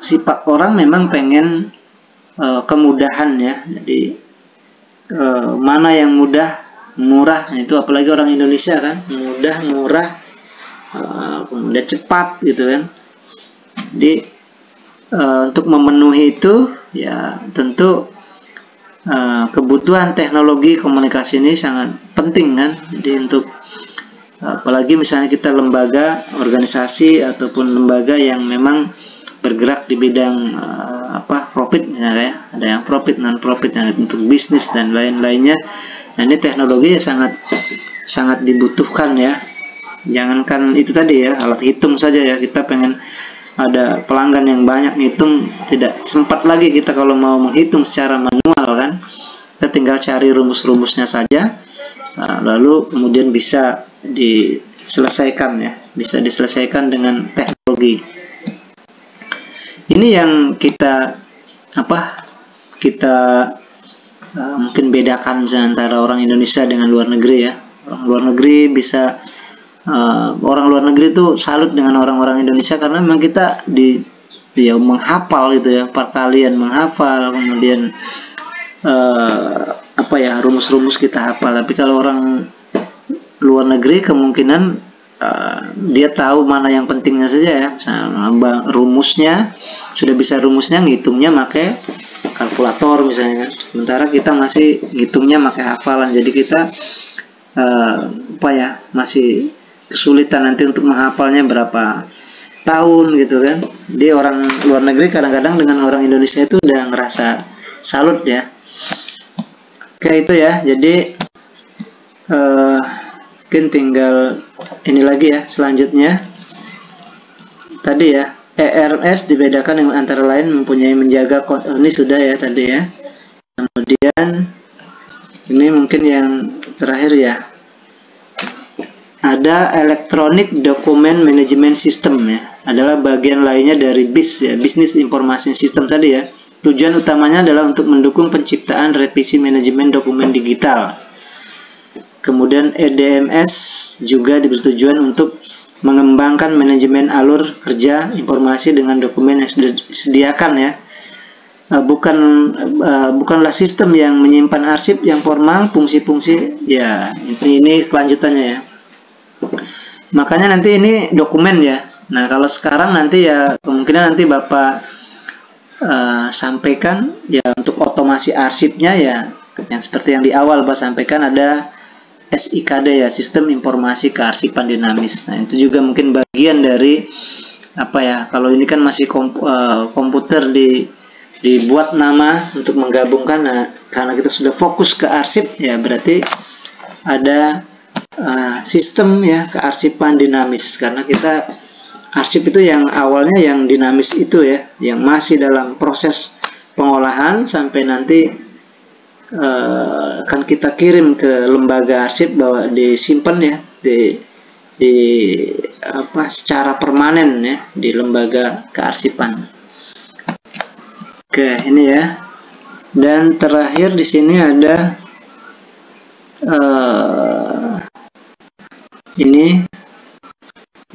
sifat orang memang pengen uh, kemudahan ya. Jadi uh, mana yang mudah murah. Itu apalagi orang Indonesia kan. Mudah murah uh, cepat gitu kan. Jadi uh, untuk memenuhi itu ya tentu uh, kebutuhan teknologi komunikasi ini sangat penting kan? Jadi untuk apalagi misalnya kita lembaga organisasi ataupun lembaga yang memang bergerak di bidang uh, apa profit misalnya ya. Ada yang profit non profit yang untuk bisnis dan lain-lainnya. Nah ini teknologi sangat sangat dibutuhkan ya. Jangankan itu tadi ya alat hitung saja ya. Kita pengen ada pelanggan yang banyak ngitung tidak sempat lagi kita kalau mau menghitung secara manual kan? Kita tinggal cari rumus-rumusnya saja. Nah, lalu kemudian bisa diselesaikan ya bisa diselesaikan dengan teknologi. Ini yang kita apa kita uh, mungkin bedakan antara orang Indonesia dengan luar negeri ya. Orang luar negeri bisa uh, orang luar negeri itu salut dengan orang-orang Indonesia karena memang kita di ya menghafal gitu ya perkalian menghafal kemudian uh, apa ya rumus-rumus kita hafal. Tapi kalau orang luar negeri kemungkinan uh, dia tahu mana yang pentingnya saja ya. Misalnya rumusnya sudah bisa rumusnya ngitungnya pakai kalkulator misalnya kan. Sementara kita masih ngitungnya pakai hafalan. Jadi kita uh, apa ya masih kesulitan nanti untuk menghafalnya berapa tahun gitu kan. Dia orang luar negeri kadang-kadang dengan orang Indonesia itu udah ngerasa salut ya. Oke itu ya. Jadi uh, mungkin tinggal ini lagi ya selanjutnya. Tadi ya ERS dibedakan dengan antara lain mempunyai menjaga oh, ini sudah ya tadi ya. Kemudian ini mungkin yang terakhir ya. Ada Electronic Document Management System ya. Adalah bagian lainnya dari BIS ya, Business Information System tadi ya. Tujuan utamanya adalah untuk mendukung penciptaan revisi manajemen dokumen digital. Kemudian EDMS juga bertujuan untuk mengembangkan manajemen alur kerja informasi dengan dokumen yang disediakan ya uh, bukan uh, bukanlah sistem yang menyimpan arsip yang formal fungsi-fungsi ya ini kelanjutannya ya makanya nanti ini dokumen ya. Nah kalau sekarang nanti ya kemungkinan nanti bapak uh, sampaikan ya untuk otomasi arsipnya ya yang seperti yang di awal bapak sampaikan ada SIKD ya sistem informasi kearsipan dinamis. Nah itu juga mungkin bagian dari apa ya kalau ini kan masih kom, uh, komputer di dibuat nama untuk menggabungkan. Nah karena kita sudah fokus ke arsip ya berarti ada uh, sistem ya kearsipan dinamis karena kita arsip itu yang awalnya yang dinamis itu ya yang masih dalam proses pengolahan sampai nanti uh, akan kita kirim ke lembaga arsip bahwa disimpan ya di di apa secara permanen ya di lembaga kearsipan. Oke, ini ya. Dan terakhir di sini ada uh, ini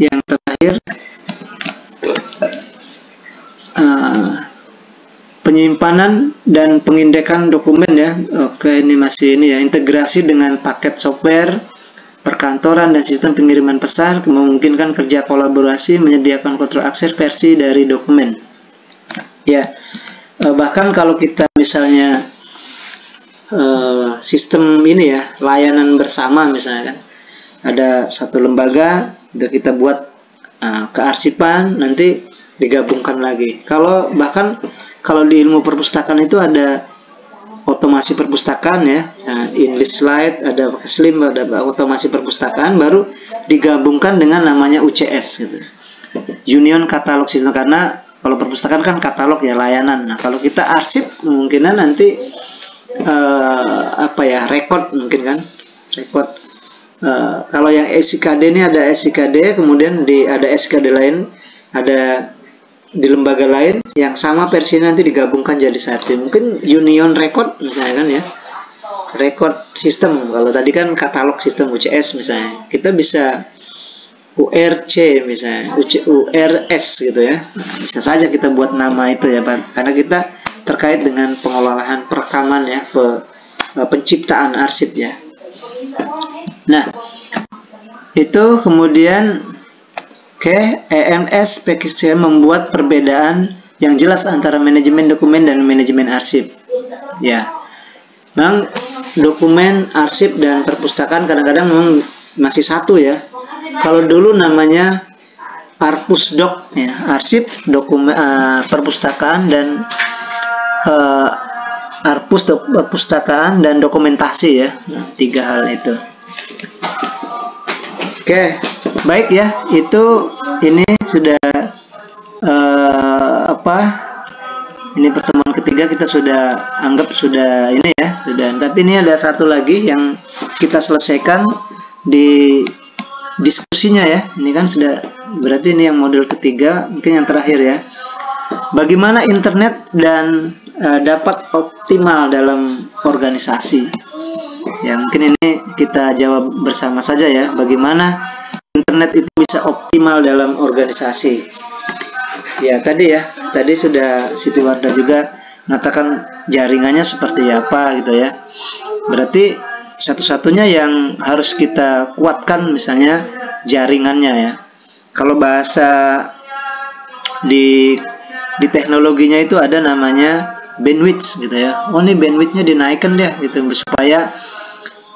yang terakhir penyimpanan dan pengindekan dokumen ya. Oke, ini masih ini ya, integrasi dengan paket software perkantoran dan sistem pengiriman pesan memungkinkan kerja kolaborasi menyediakan kontrol akses versi dari dokumen. Ya, eh, bahkan kalau kita misalnya uh, sistem ini ya, layanan bersama misalnya kan, ada satu lembaga, udah kita buat uh, kearsipan, nanti digabungkan lagi. Kalau bahkan kalau di ilmu perpustakaan itu ada otomasi perpustakaan ya. Nah, English slide ada slim ada otomasi perpustakaan baru digabungkan dengan namanya UCS gitu. Union Catalog System karena kalau perpustakaan kan katalog ya layanan. Nah kalau kita arsip kemungkinan nanti uh, apa ya rekod mungkin kan rekod uh, kalau yang SIKD ini ada SIKD kemudian di ada SIKD lain ada di lembaga lain yang sama versi nanti digabungkan jadi satu. Mungkin union record misalnya kan ya? Record sistem kalau tadi kan katalog sistem UCS misalnya. Kita bisa URC misalnya URS gitu ya. Nah, bisa saja kita buat nama itu ya Pak. Karena kita terkait dengan pengelolaan perekaman ya pe, e, penciptaan arsip ya nah itu kemudian Oke, EMS PKSPM membuat perbedaan yang jelas antara manajemen dokumen dan manajemen arsip. Ya, memang dokumen arsip dan perpustakaan kadang-kadang memang masih satu ya. Kalau dulu namanya Arpusdok ya, arsip, dokumen uh, perpustakaan dan uh, Arpus perpustakaan dan dokumentasi ya. Nah, tiga hal itu. Oke, baik ya. Itu ini sudah uh, apa? Ini pertemuan ketiga kita sudah anggap sudah ini ya, sudah. Tapi ini ada satu lagi yang kita selesaikan di diskusinya ya. Ini kan sudah berarti ini yang model ketiga, mungkin yang terakhir ya. Bagaimana internet dan uh, dapat optimal dalam organisasi? Ya mungkin ini kita jawab bersama saja ya. Bagaimana internet itu bisa optimal dalam organisasi? Ya tadi ya, tadi sudah Siti Warda juga mengatakan jaringannya seperti apa gitu ya. Berarti satu-satunya yang harus kita kuatkan misalnya jaringannya ya. Kalau bahasa di di teknologinya itu ada namanya bandwidth gitu ya. Oh ini bandwidthnya dinaikkan deh gitu supaya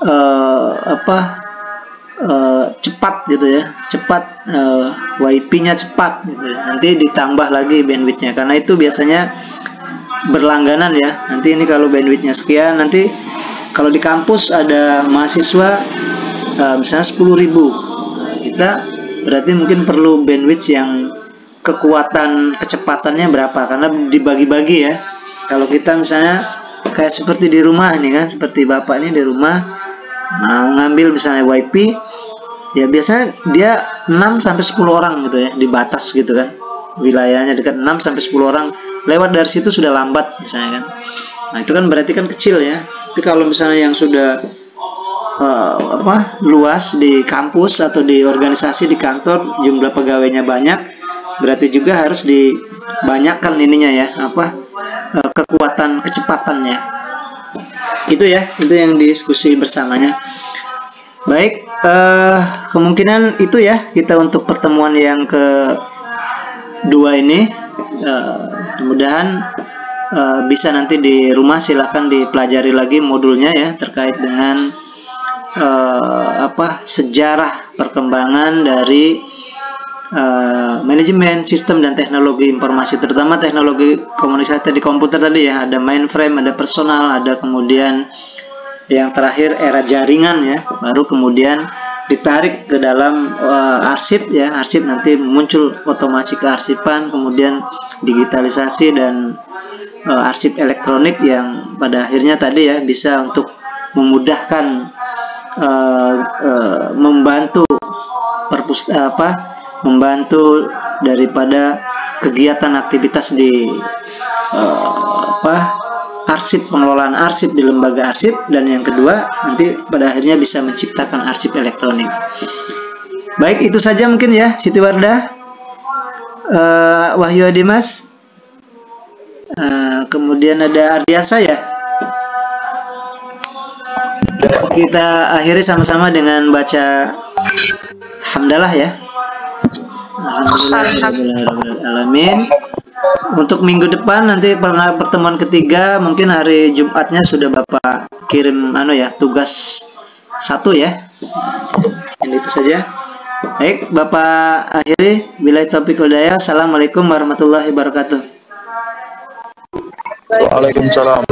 uh, apa uh, cepat gitu ya cepat uh, WiFi-nya cepat gitu. nanti ditambah lagi bandwidthnya karena itu biasanya berlangganan ya nanti ini kalau bandwidthnya sekian nanti kalau di kampus ada mahasiswa uh, misalnya 10.000 kita berarti mungkin perlu bandwidth yang kekuatan kecepatannya berapa karena dibagi-bagi ya kalau kita misalnya kayak seperti di rumah nih kan seperti bapak ini di rumah mau ngambil misalnya WiFi ya biasanya dia 6 sampai 10 orang gitu ya di batas gitu kan. Wilayahnya dekat 6 sampai 10 orang lewat dari situ sudah lambat misalnya kan. Nah itu kan berarti kan kecil ya. Tapi kalau misalnya yang sudah uh, apa luas di kampus atau di organisasi di kantor jumlah pegawainya banyak berarti juga harus dibanyakkan ininya ya apa uh, kekuatan kecepatannya. Itu ya itu yang diskusi bersamanya. Baik uh, kemungkinan itu ya kita untuk pertemuan yang ke dua ini uh, mudah-mudahan uh, bisa nanti di rumah silahkan dipelajari lagi modulnya ya terkait dengan uh, apa sejarah perkembangan dari uh, manajemen sistem dan teknologi informasi terutama teknologi komunikasi di komputer tadi ya. Ada mainframe ada personal ada kemudian yang terakhir era jaringan ya baru kemudian ditarik ke dalam uh, arsip ya. Arsip nanti muncul otomasi kearsipan kemudian digitalisasi dan uh, arsip elektronik yang pada akhirnya tadi ya bisa untuk memudahkan uh, uh, membantu perpust apa membantu daripada kegiatan aktivitas di uh, apa arsip pengelolaan arsip di lembaga arsip dan yang kedua nanti pada akhirnya bisa menciptakan arsip elektronik. Baik itu saja mungkin ya Siti Wardah, uh, Wahyu Adimas, uh, kemudian ada Ardiasa ya. Kita akhiri sama-sama dengan baca hamdalah ya. Alamin Untuk minggu depan nanti pertemuan ketiga mungkin hari Jumatnya sudah Bapak kirim anu ya tugas satu ya. Dan itu saja. Baik, Bapak akhiri. Bila topik udaya. Assalamualaikum warahmatullahi wabarakatuh. Waalaikumsalam.